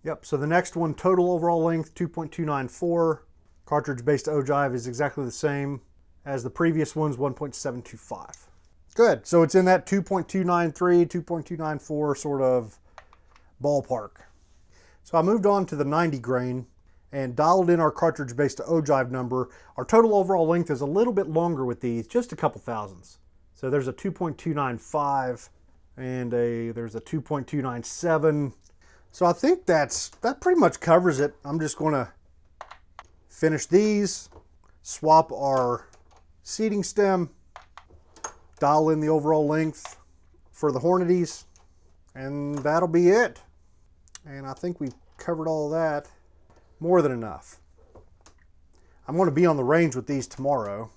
Yep, so the next one, total overall length, 2.294. Cartridge based ogive is exactly the same as the previous one's 1.725. Good, so it's in that 2.293, 2.294 sort of ballpark. So I moved on to the 90 grain and dialed in our cartridge based to ogive number. Our total overall length is a little bit longer with these, just a couple thousandths. So there's a 2.295 and a there's a 2.297. So I think that's that pretty much covers it. I'm just going to finish these, swap our seating stem, dial in the overall length for the Hornadies, and that'll be it. And I think we've covered all that more than enough. I'm going to be on the range with these tomorrow,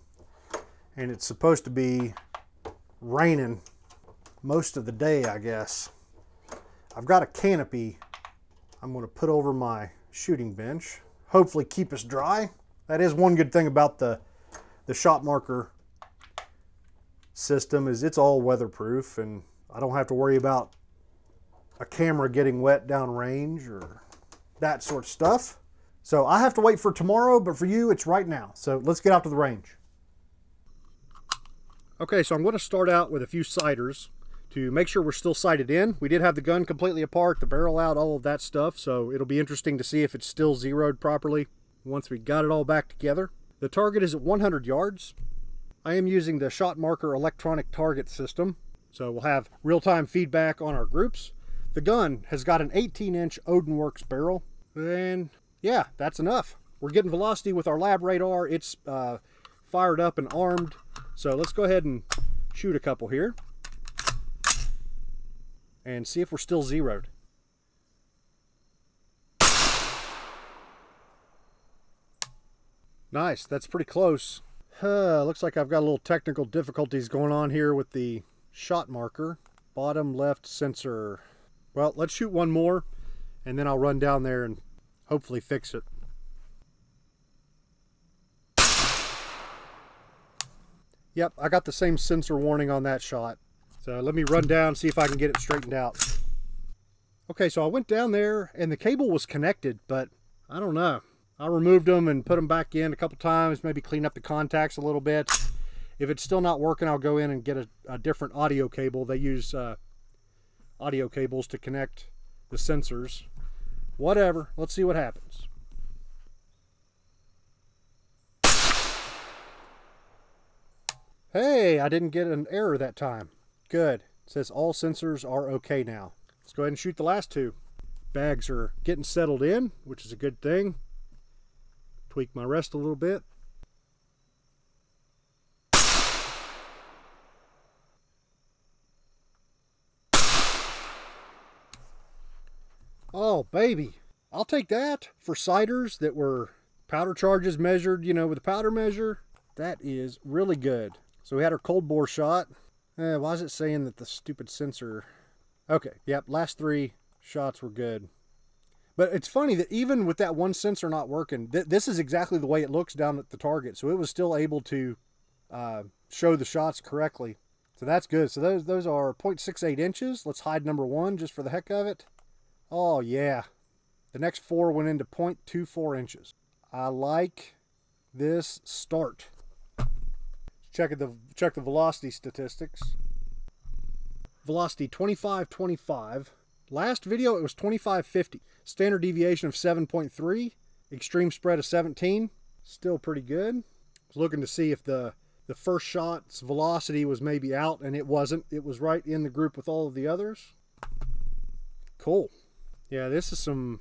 and it's supposed to be raining most of the day, I guess. I've got a canopy I'm going to put over my shooting bench hopefully keep us dry. That is one good thing about the, the shot marker system is it's all weatherproof and I don't have to worry about a camera getting wet downrange or that sort of stuff. So I have to wait for tomorrow, but for you, it's right now. So let's get out to the range. Okay, so I'm going to start out with a few sighters to make sure we're still sighted in. We did have the gun completely apart, the barrel out, all of that stuff, so it'll be interesting to see if it's still zeroed properly once we got it all back together. The target is at 100 yards. I am using the shot marker electronic target system, so we'll have real-time feedback on our groups. The gun has got an 18-inch Odin Works barrel, and yeah, that's enough. we're getting velocity with our lab radar. It's uh, fired up and armed. So let's go ahead and shoot a couple here and see if we're still zeroed. Nice, that's pretty close. Uh, looks like I've got a little technical difficulties going on here with the shot marker. Bottom left sensor. Well, let's shoot one more and then I'll run down there and hopefully fix it. Yep, I got the same sensor warning on that shot. So let me run down, see if I can get it straightened out. Okay, so I went down there and the cable was connected, but I don't know. I removed them and put them back in a couple times, maybe clean up the contacts a little bit. If it's still not working, I'll go in and get a, a different audio cable. They use uh, audio cables to connect the sensors. Whatever, let's see what happens. Hey, I didn't get an error that time. Good. It says all sensors are okay now. Let's go ahead and shoot the last two. Bags are getting settled in, which is a good thing. Tweak my rest a little bit. Oh, baby. I'll take that for sighters that were powder charges measured, you know, with a powder measure. That is really good. So we had our cold bore shot. Eh, why is it saying that the stupid sensor... Okay, yep, last three shots were good. But it's funny that even with that one sensor not working, th this is exactly the way it looks down at the target. So it was still able to uh, show the shots correctly. So that's good. So those those are 0.68 inches. Let's hide number one just for the heck of it. Oh, yeah. The next four went into 0.24 inches. I like this start. Check the check the velocity statistics. Velocity 2525. Last video it was 2550. Standard deviation of 7.3. Extreme spread of 17. Still pretty good. Was looking to see if the the first shot's velocity was maybe out and it wasn't. It was right in the group with all of the others. Cool. Yeah, this is some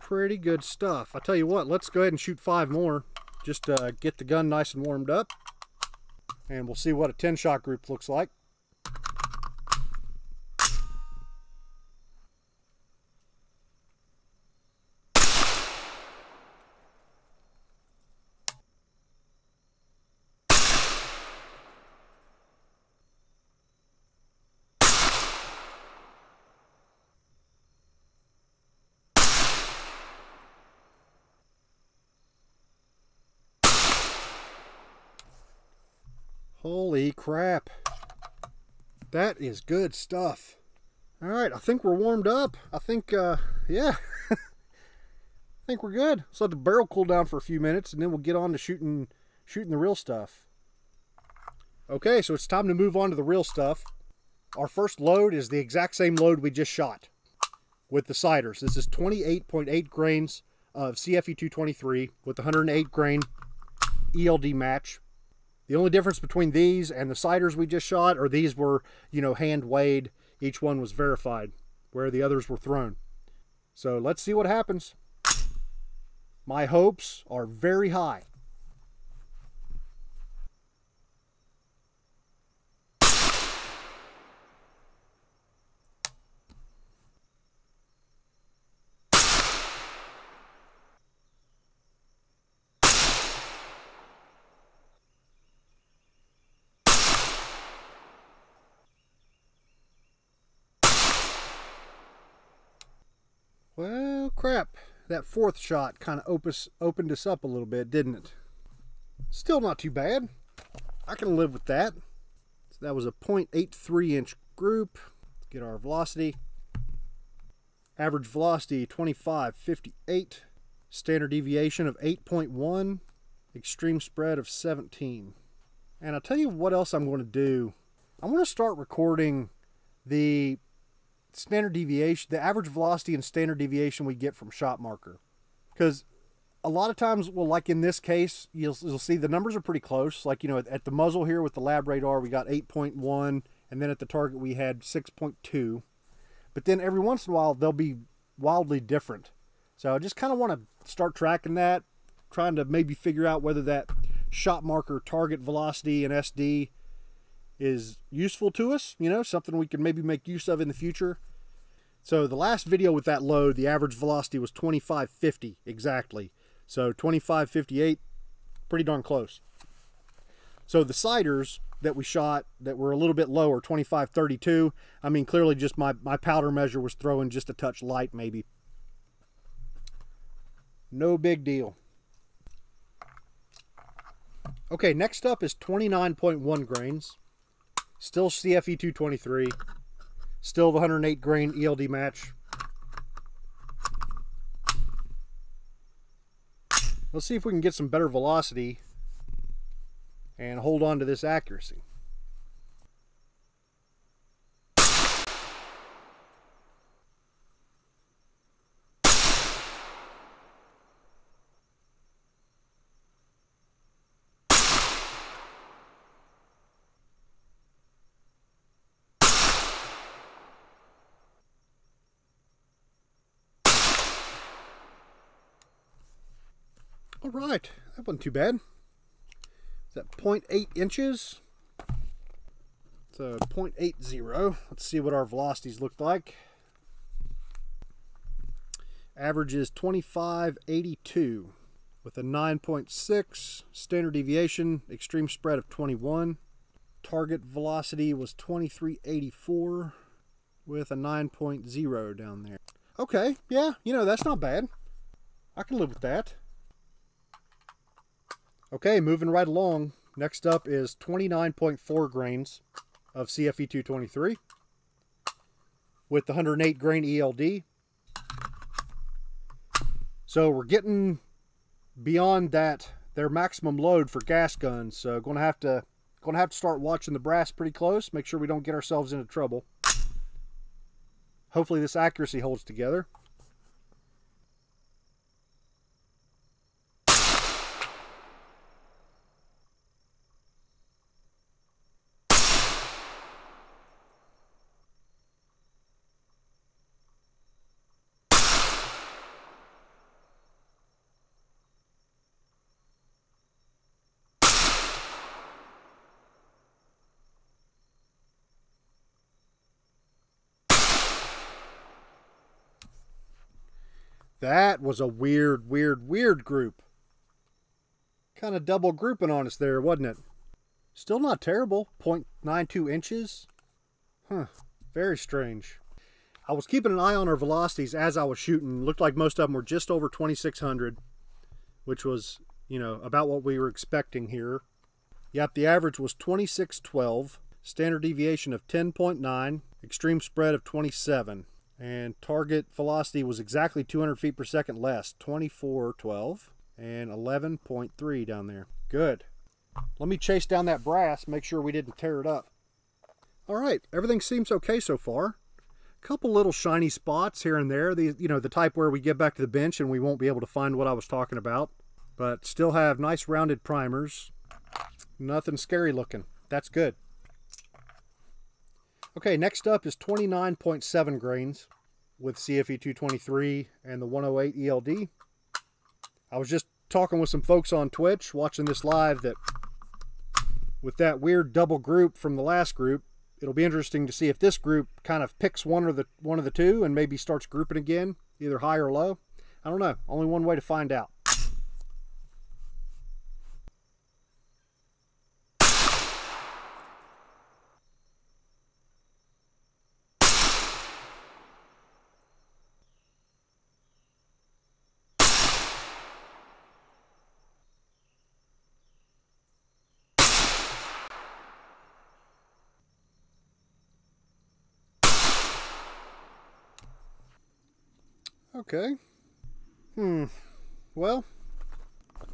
pretty good stuff. I tell you what, let's go ahead and shoot five more just uh, get the gun nice and warmed up. And we'll see what a 10 shot group looks like. Holy crap. That is good stuff. All right, I think we're warmed up. I think, uh, yeah, I think we're good. Let's let the barrel cool down for a few minutes, and then we'll get on to shooting, shooting the real stuff. Okay, so it's time to move on to the real stuff. Our first load is the exact same load we just shot with the sighters. This is 28.8 grains of CFE 223 with 108 grain ELD match. The only difference between these and the sighters we just shot are these were, you know, hand weighed. Each one was verified, where the others were thrown. So let's see what happens. My hopes are very high. Well, crap. That fourth shot kind of opened us up a little bit, didn't it? Still not too bad. I can live with that. So that was a 0.83 inch group. Let's get our velocity. Average velocity 2558. Standard deviation of 8.1. Extreme spread of 17. And I'll tell you what else I'm going to do. I'm going to start recording the standard deviation, the average velocity and standard deviation we get from shot marker. Because a lot of times, well, like in this case, you'll, you'll see the numbers are pretty close. Like, you know, at, at the muzzle here with the lab radar, we got 8.1, and then at the target we had 6.2. But then every once in a while, they'll be wildly different. So I just kind of want to start tracking that, trying to maybe figure out whether that shot marker target velocity and SD is useful to us, you know, something we can maybe make use of in the future. So the last video with that load, the average velocity was 2550 exactly. So 2558, pretty darn close. So the sighters that we shot that were a little bit lower, 2532, I mean, clearly just my, my powder measure was throwing just a touch light maybe. No big deal. Okay, next up is 29.1 grains. Still CFE 223. Still the 108 grain ELD match. Let's see if we can get some better velocity and hold on to this accuracy. All right, that wasn't too bad. Is that 0.8 inches? So 0.80. Let's see what our velocities look like. Average is 2582 with a 9.6 standard deviation, extreme spread of 21. Target velocity was 2384 with a 9.0 down there. Okay, yeah, you know, that's not bad. I can live with that. Okay, moving right along. Next up is 29.4 grains of CFE 223 with the 108 grain ELD. So we're getting beyond that their maximum load for gas guns. So going to have to going to have to start watching the brass pretty close. Make sure we don't get ourselves into trouble. Hopefully this accuracy holds together. That was a weird, weird, weird group. Kind of double grouping on us there, wasn't it? Still not terrible. 0.92 inches. Huh. Very strange. I was keeping an eye on our velocities as I was shooting. Looked like most of them were just over 2600, which was, you know, about what we were expecting here. Yep, the average was 2612, standard deviation of 10.9, extreme spread of 27 and target velocity was exactly 200 feet per second less 2412 and 11.3 down there. Good. Let me chase down that brass make sure we didn't tear it up. All right everything seems okay so far. A couple little shiny spots here and there these you know the type where we get back to the bench and we won't be able to find what I was talking about but still have nice rounded primers. Nothing scary looking. That's good Okay, next up is 29.7 grains with CFE 223 and the 108 ELD. I was just talking with some folks on Twitch watching this live that with that weird double group from the last group, it'll be interesting to see if this group kind of picks one or the one of the two and maybe starts grouping again, either high or low. I don't know. Only one way to find out. Okay. Hmm. Well,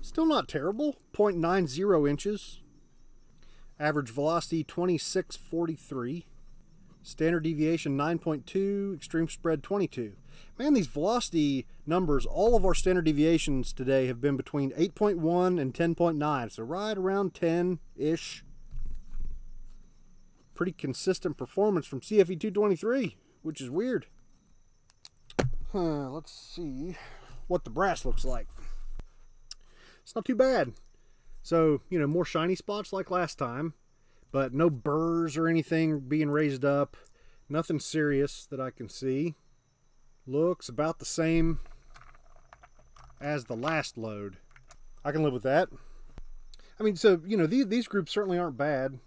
still not terrible. 0.90 inches. Average velocity 2643. Standard deviation 9.2. Extreme spread 22. Man, these velocity numbers, all of our standard deviations today have been between 8.1 and 10.9. So right around 10-ish. Pretty consistent performance from CFE 223, which is weird. Let's see. what the brass looks like. It's not too bad. So, you know, more shiny spots like last time, but no burrs or anything being raised up. Nothing serious that I can see. Looks about the same as the last load. I can live with that. I mean, so, you know, these, these groups certainly aren't bad.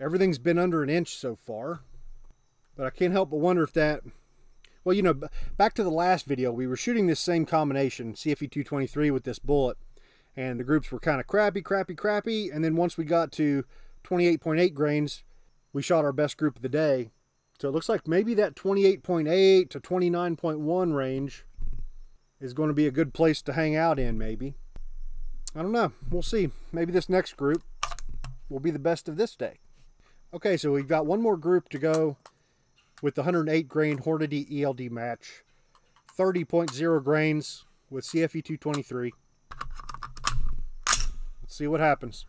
Everything's been under an inch so far. But I can't help but wonder if that... Well, you know, back to the last video, we were shooting this same combination, CFE 223 with this bullet. And the groups were kind of crappy, crappy, crappy. And then once we got to 28.8 grains, we shot our best group of the day. So it looks like maybe that 28.8 to 29.1 range is going to be a good place to hang out in, maybe. I don't know. We'll see. Maybe this next group will be the best of this day. Okay, so we've got one more group to go with the 108 grain Hornady ELD match. 30.0 grains with CFE 223. Let's see what happens.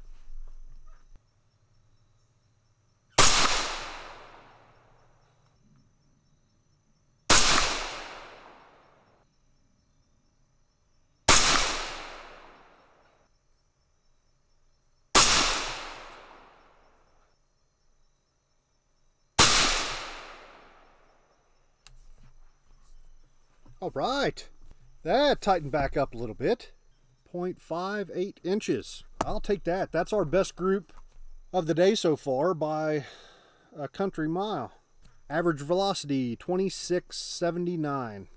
All right, that tightened back up a little bit. 0.58 inches. I'll take that. That's our best group of the day so far by a country mile. Average velocity 2679.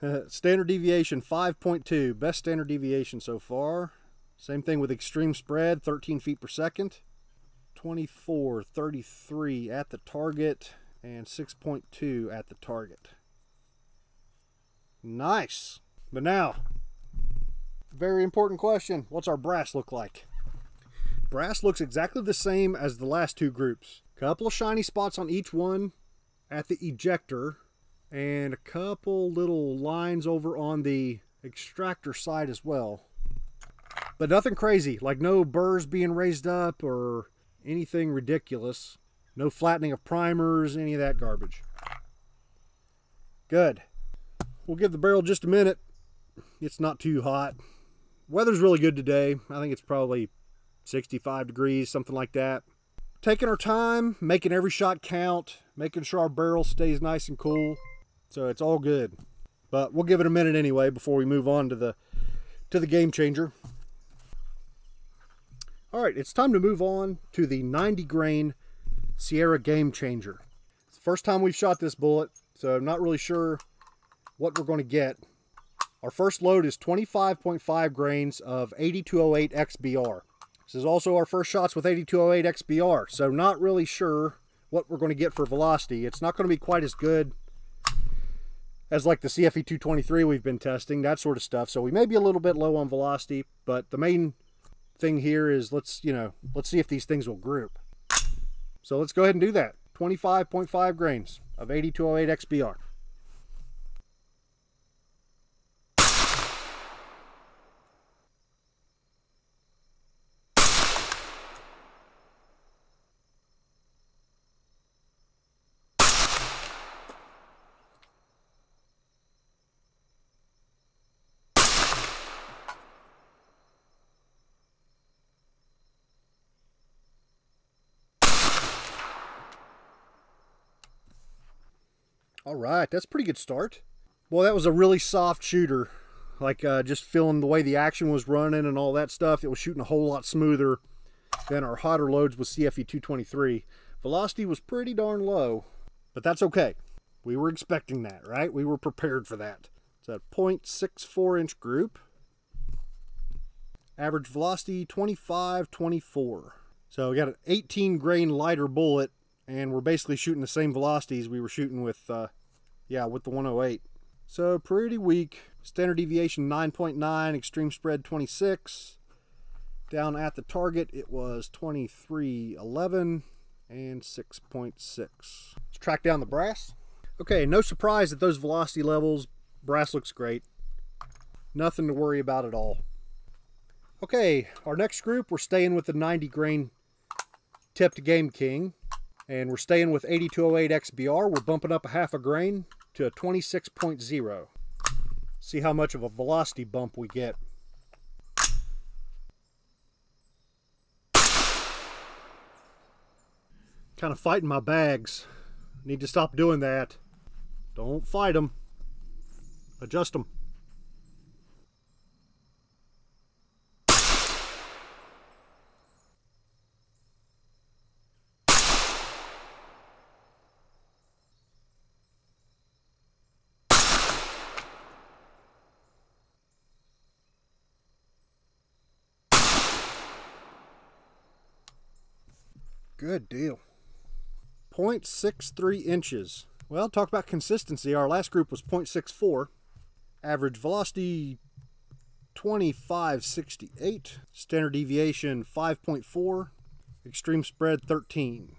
standard deviation 5.2. Best standard deviation so far. Same thing with extreme spread 13 feet per second. 24, 33 at the target, and 6.2 at the target. Nice. But now, very important question. What's our brass look like? Brass looks exactly the same as the last two groups. Couple of shiny spots on each one at the ejector and a couple little lines over on the extractor side as well. But nothing crazy, like no burrs being raised up or anything ridiculous. No flattening of primers, any of that garbage. Good. We'll give the barrel just a minute. It's not too hot. Weather's really good today. I think it's probably 65 degrees, something like that. Taking our time, making every shot count, making sure our barrel stays nice and cool. So it's all good. But we'll give it a minute anyway before we move on to the to the game changer. All right, it's time to move on to the 90 grain Sierra Game Changer. It's the first time we've shot this bullet, so I'm not really sure what we're going to get. Our first load is 25.5 grains of 8208 XBR. This is also our first shots with 8208 XBR, so not really sure what we're going to get for velocity. It's not going to be quite as good as like the CFE 223 we've been testing, that sort of stuff. So we may be a little bit low on velocity, but the main thing here is let's, you know, let's see if these things will group. So let's go ahead and do that. 25.5 grains of 8208 XBR. All right, that's pretty good start. Well, that was a really soft shooter. Like uh, just feeling the way the action was running and all that stuff, it was shooting a whole lot smoother than our hotter loads with CFE 223. Velocity was pretty darn low, but that's okay. We were expecting that, right? We were prepared for that. It's a 0.64 inch group. Average velocity 25, 24. So we got an 18 grain lighter bullet and we're basically shooting the same velocities we were shooting with uh, yeah, with the 108. So pretty weak. Standard deviation 9.9, extreme spread 26. Down at the target, it was 23.11 and 6.6. Let's track down the brass. Okay, no surprise at those velocity levels. Brass looks great. Nothing to worry about at all. Okay, our next group, we're staying with the 90 grain tipped Game King. And we're staying with 8208 XBR. We're bumping up a half a grain to a 26.0. See how much of a velocity bump we get. Kind of fighting my bags. Need to stop doing that. Don't fight them. Adjust them. Good deal. 0.63 inches. Well, talk about consistency. Our last group was 0.64. Average velocity 2568. Standard deviation 5.4. Extreme spread 13.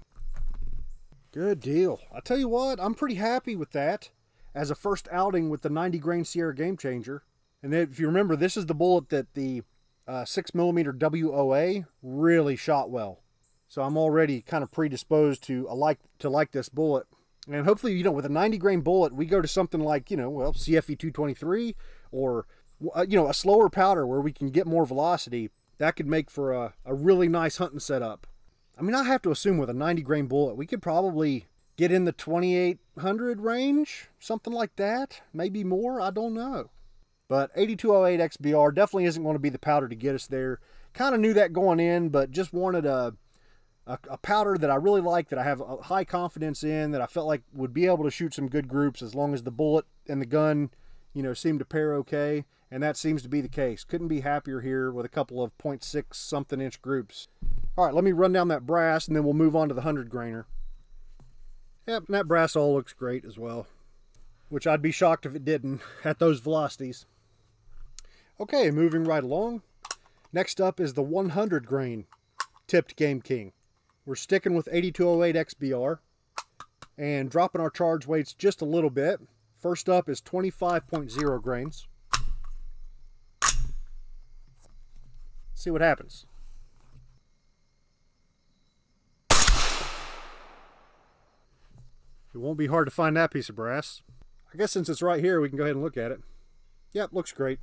Good deal. I tell you what, I'm pretty happy with that as a first outing with the 90 grain Sierra Game Changer. And if you remember, this is the bullet that the uh, 6mm WOA really shot well. So I'm already kind of predisposed to like to like this bullet. And hopefully, you know, with a 90 grain bullet, we go to something like, you know, well, CFE 223 or, uh, you know, a slower powder where we can get more velocity. That could make for a, a really nice hunting setup. I mean, I have to assume with a 90 grain bullet, we could probably get in the 2800 range, something like that, maybe more, I don't know. But 8208 XBR definitely isn't going to be the powder to get us there. Kind of knew that going in, but just wanted a a, a, powder that I really like, that I have a high confidence in, that I felt like would be able to shoot some good groups as long as the bullet and the gun, you know, seem to pair okay. And that seems to be the case. Couldn't be happier here with a couple of 0.6 something inch groups. All right, let me run down that brass and then we'll move on to the 100 grainer. Yep, and that brass all looks great as well, which I'd be shocked if it didn't at those velocities. Okay, moving right along. Next up is the 100 grain tipped Game King. We're sticking with 8208 XBR and dropping our charge weights just a little bit. First up is 25.0 grains. See what happens. It won't be hard to find that piece of brass. I guess since it's right here, we can go ahead and look at it. Yep, looks great.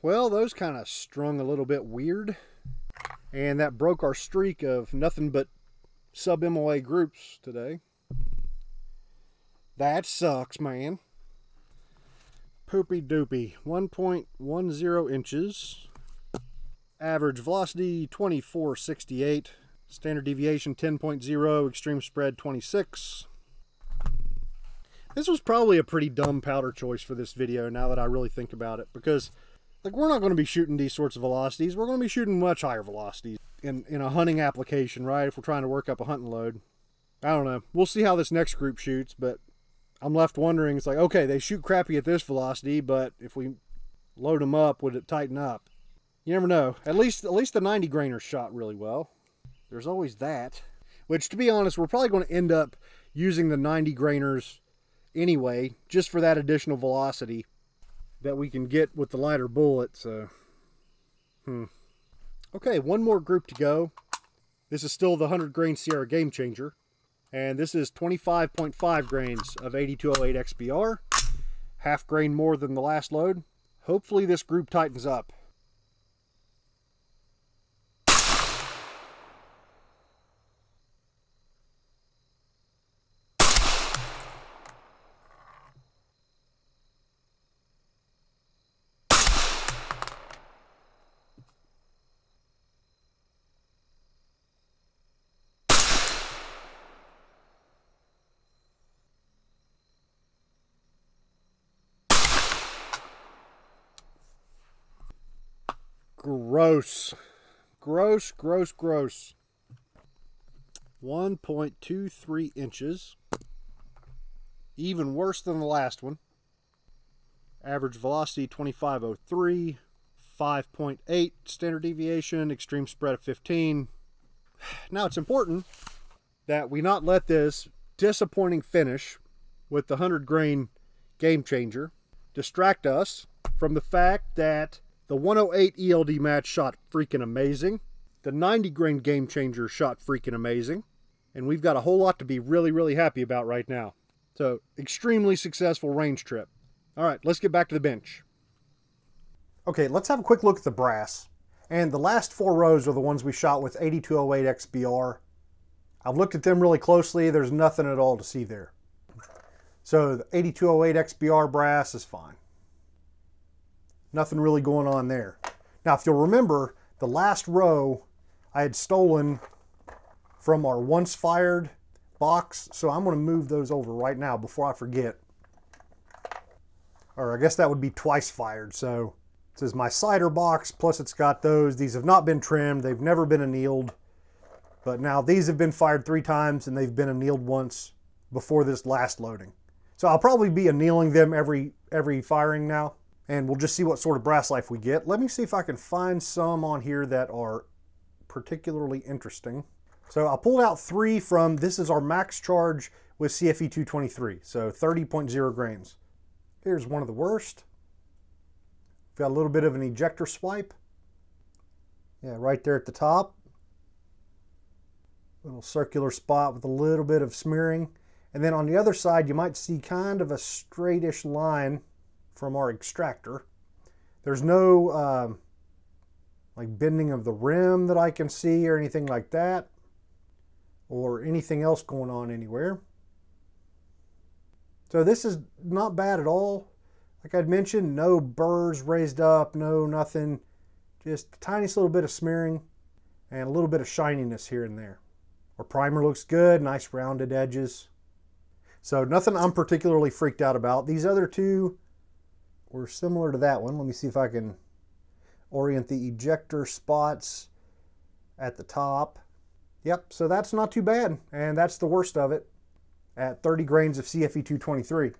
Well, those kind of strung a little bit weird. And that broke our streak of nothing but sub-MOA groups today. That sucks, man. Poopy doopy. 1.10 inches. Average velocity 2468. Standard deviation 10.0. Extreme spread 26. This was probably a pretty dumb powder choice for this video now that I really think about it because like we're not going to be shooting these sorts of velocities. We're going to be shooting much higher velocities in, in a hunting application, right? If we're trying to work up a hunting load. I don't know. We'll see how this next group shoots, but I'm left wondering. It's like, okay, they shoot crappy at this velocity, but if we load them up, would it tighten up? You never know. At least, at least the 90 grainer shot really well. There's always that. Which, to be honest, we're probably going to end up using the 90 grainers anyway, just for that additional velocity that we can get with the lighter bullet. So, hmm. Okay, one more group to go. This is still the 100 grain Sierra Game Changer. And this is 25.5 grains of 8208 XBR. Half grain more than the last load. Hopefully this group tightens up. Gross. Gross, gross, gross. 1.23 inches. Even worse than the last one. Average velocity 2503. 5.8 standard deviation. Extreme spread of 15. Now it's important that we not let this disappointing finish with the 100 grain game changer distract us from the fact that the 108 ELD match shot freaking amazing. The 90 grain game changer shot freaking amazing. And we've got a whole lot to be really, really happy about right now. So, extremely successful range trip. All right, let's get back to the bench. Okay, let's have a quick look at the brass. And the last four rows are the ones we shot with 8208 XBR. I've looked at them really closely. There's nothing at all to see there. So the 8208 XBR brass is fine. Nothing really going on there. Now, if you'll remember, the last row I had stolen from our once fired box. So I'm going to move those over right now before I forget. Or I guess that would be twice fired. So this is my sighter box, plus it's got those. These have not been trimmed. They've never been annealed. But now these have been fired three times and they've been annealed once before this last loading. So I'll probably be annealing them every every firing now and we'll just see what sort of brass life we get. Let me see if I can find some on here that are particularly interesting. So I pulled out three from, this is our max charge with CFE 223, so 30.0 grains. Here's one of the worst. Got a little bit of an ejector swipe. Yeah, right there at the top. Little circular spot with a little bit of smearing. And then on the other side, you might see kind of a straightish line from our extractor. There's no uh, like bending of the rim that I can see or anything like that or anything else going on anywhere. So this is not bad at all. Like I'd mentioned, no burrs raised up, no nothing. Just a tiniest little bit of smearing and a little bit of shininess here and there. Our primer looks good, nice rounded edges. So nothing I'm particularly freaked out about. These other two were similar to that one. Let me see if I can orient the ejector spots at the top. Yep, so that's not too bad, and that's the worst of it at 30 grains of CFE 223.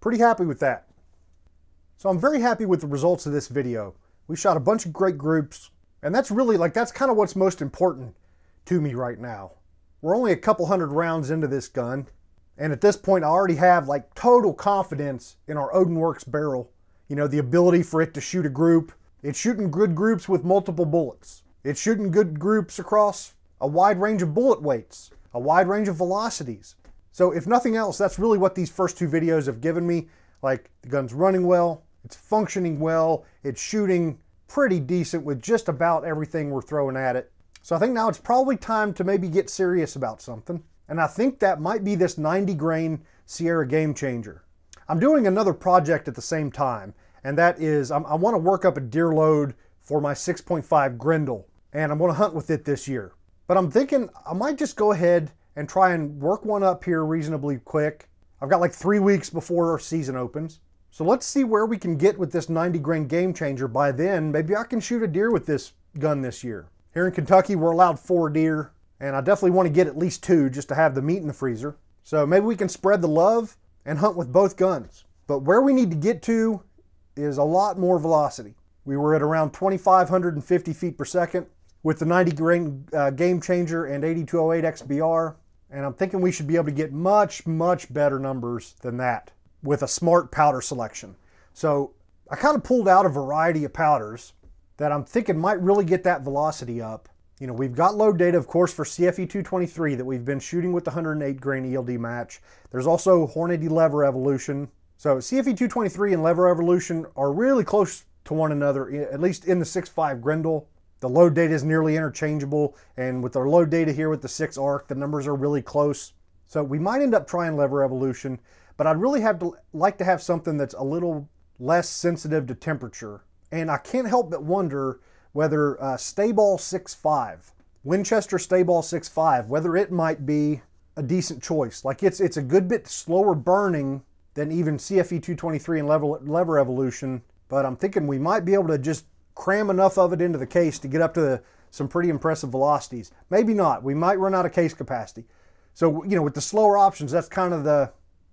Pretty happy with that. So I'm very happy with the results of this video. We shot a bunch of great groups, and that's really, like, that's kind of what's most important to me right now. We're only a couple hundred rounds into this gun, and at this point I already have, like, total confidence in our Odinworks barrel. You know, the ability for it to shoot a group. It's shooting good groups with multiple bullets. It's shooting good groups across a wide range of bullet weights, a wide range of velocities. So if nothing else, that's really what these first two videos have given me. Like the gun's running well, it's functioning well, it's shooting pretty decent with just about everything we're throwing at it. So I think now it's probably time to maybe get serious about something. And I think that might be this 90 grain Sierra Game Changer. I'm doing another project at the same time, and that is i want to work up a deer load for my 6.5 Grendel and I'm going to hunt with it this year. But I'm thinking I might just go ahead and try and work one up here reasonably quick. I've got like three weeks before our season opens. So let's see where we can get with this 90 grain game changer. By then, maybe I can shoot a deer with this gun this year. Here in Kentucky, we're allowed four deer, and I definitely want to get at least two just to have the meat in the freezer. So maybe we can spread the love and hunt with both guns. But where we need to get to is a lot more velocity. We were at around 2,550 feet per second with the 90 grain uh, game changer and 8208 XBR. And I'm thinking we should be able to get much, much better numbers than that with a smart powder selection. So I kind of pulled out a variety of powders that I'm thinking might really get that velocity up. You know, we've got load data, of course, for CFE 223 that we've been shooting with the 108 grain ELD match. There's also Hornady Lever Evolution. So CFE 223 and Lever Evolution are really close to one another, at least in the 6.5 Grendel. The load data is nearly interchangeable, and with our load data here with the 6 ARC, the numbers are really close. So we might end up trying lever evolution, but I'd really have to like to have something that's a little less sensitive to temperature. And I can't help but wonder whether uh, Sta-Ball 6.5, Winchester Sta-Ball 6.5, whether it might be a decent choice. Like it's it's a good bit slower burning than even CFE 223 and lever, lever evolution, but I'm thinking we might be able to just cram enough of it into the case to get up to the, some pretty impressive velocities. Maybe not. We might run out of case capacity. So, you know, with the slower options, that's kind of the,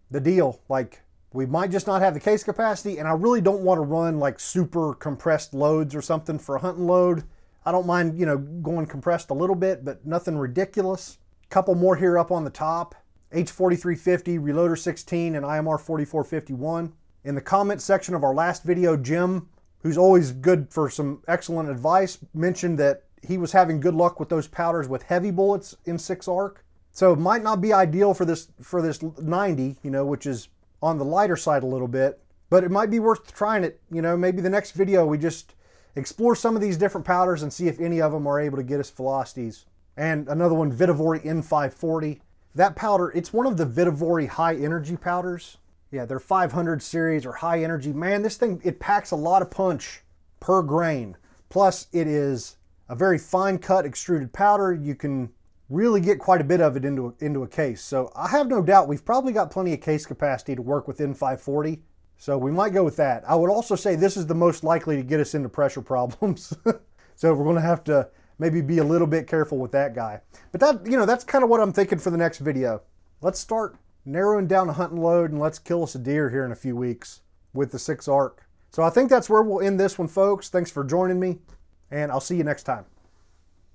the deal. Like, we might just not have the case capacity, and I really don't want to run like super compressed loads or something for a hunting load. I don't mind, you know, going compressed a little bit, but nothing ridiculous. couple more here up on the top. H4350, Reloader 16, and IMR 4451. In the comment section of our last video, Jim, who's always good for some excellent advice, mentioned that he was having good luck with those powders with heavy bullets in 6 ARC. So it might not be ideal for this for this 90, you know, which is on the lighter side a little bit, but it might be worth trying it. You know, maybe the next video we just explore some of these different powders and see if any of them are able to get us velocities. And another one, Vihtavuori N540. That powder, it's one of the Vihtavuori high energy powders. Yeah, they're 500 series or high energy. Man, this thing, it packs a lot of punch per grain. Plus, it is a very fine cut extruded powder. You can really get quite a bit of it into a, into a case. So I have no doubt we've probably got plenty of case capacity to work with N540. So we might go with that. I would also say this is the most likely to get us into pressure problems. so we're going to have to maybe be a little bit careful with that guy. But that, you know, that's kind of what I'm thinking for the next video. Let's start narrowing down a hunting load and let's kill us a deer here in a few weeks with the six ARC. So I think that's where we'll end this one, folks. Thanks for joining me, and I'll see you next time.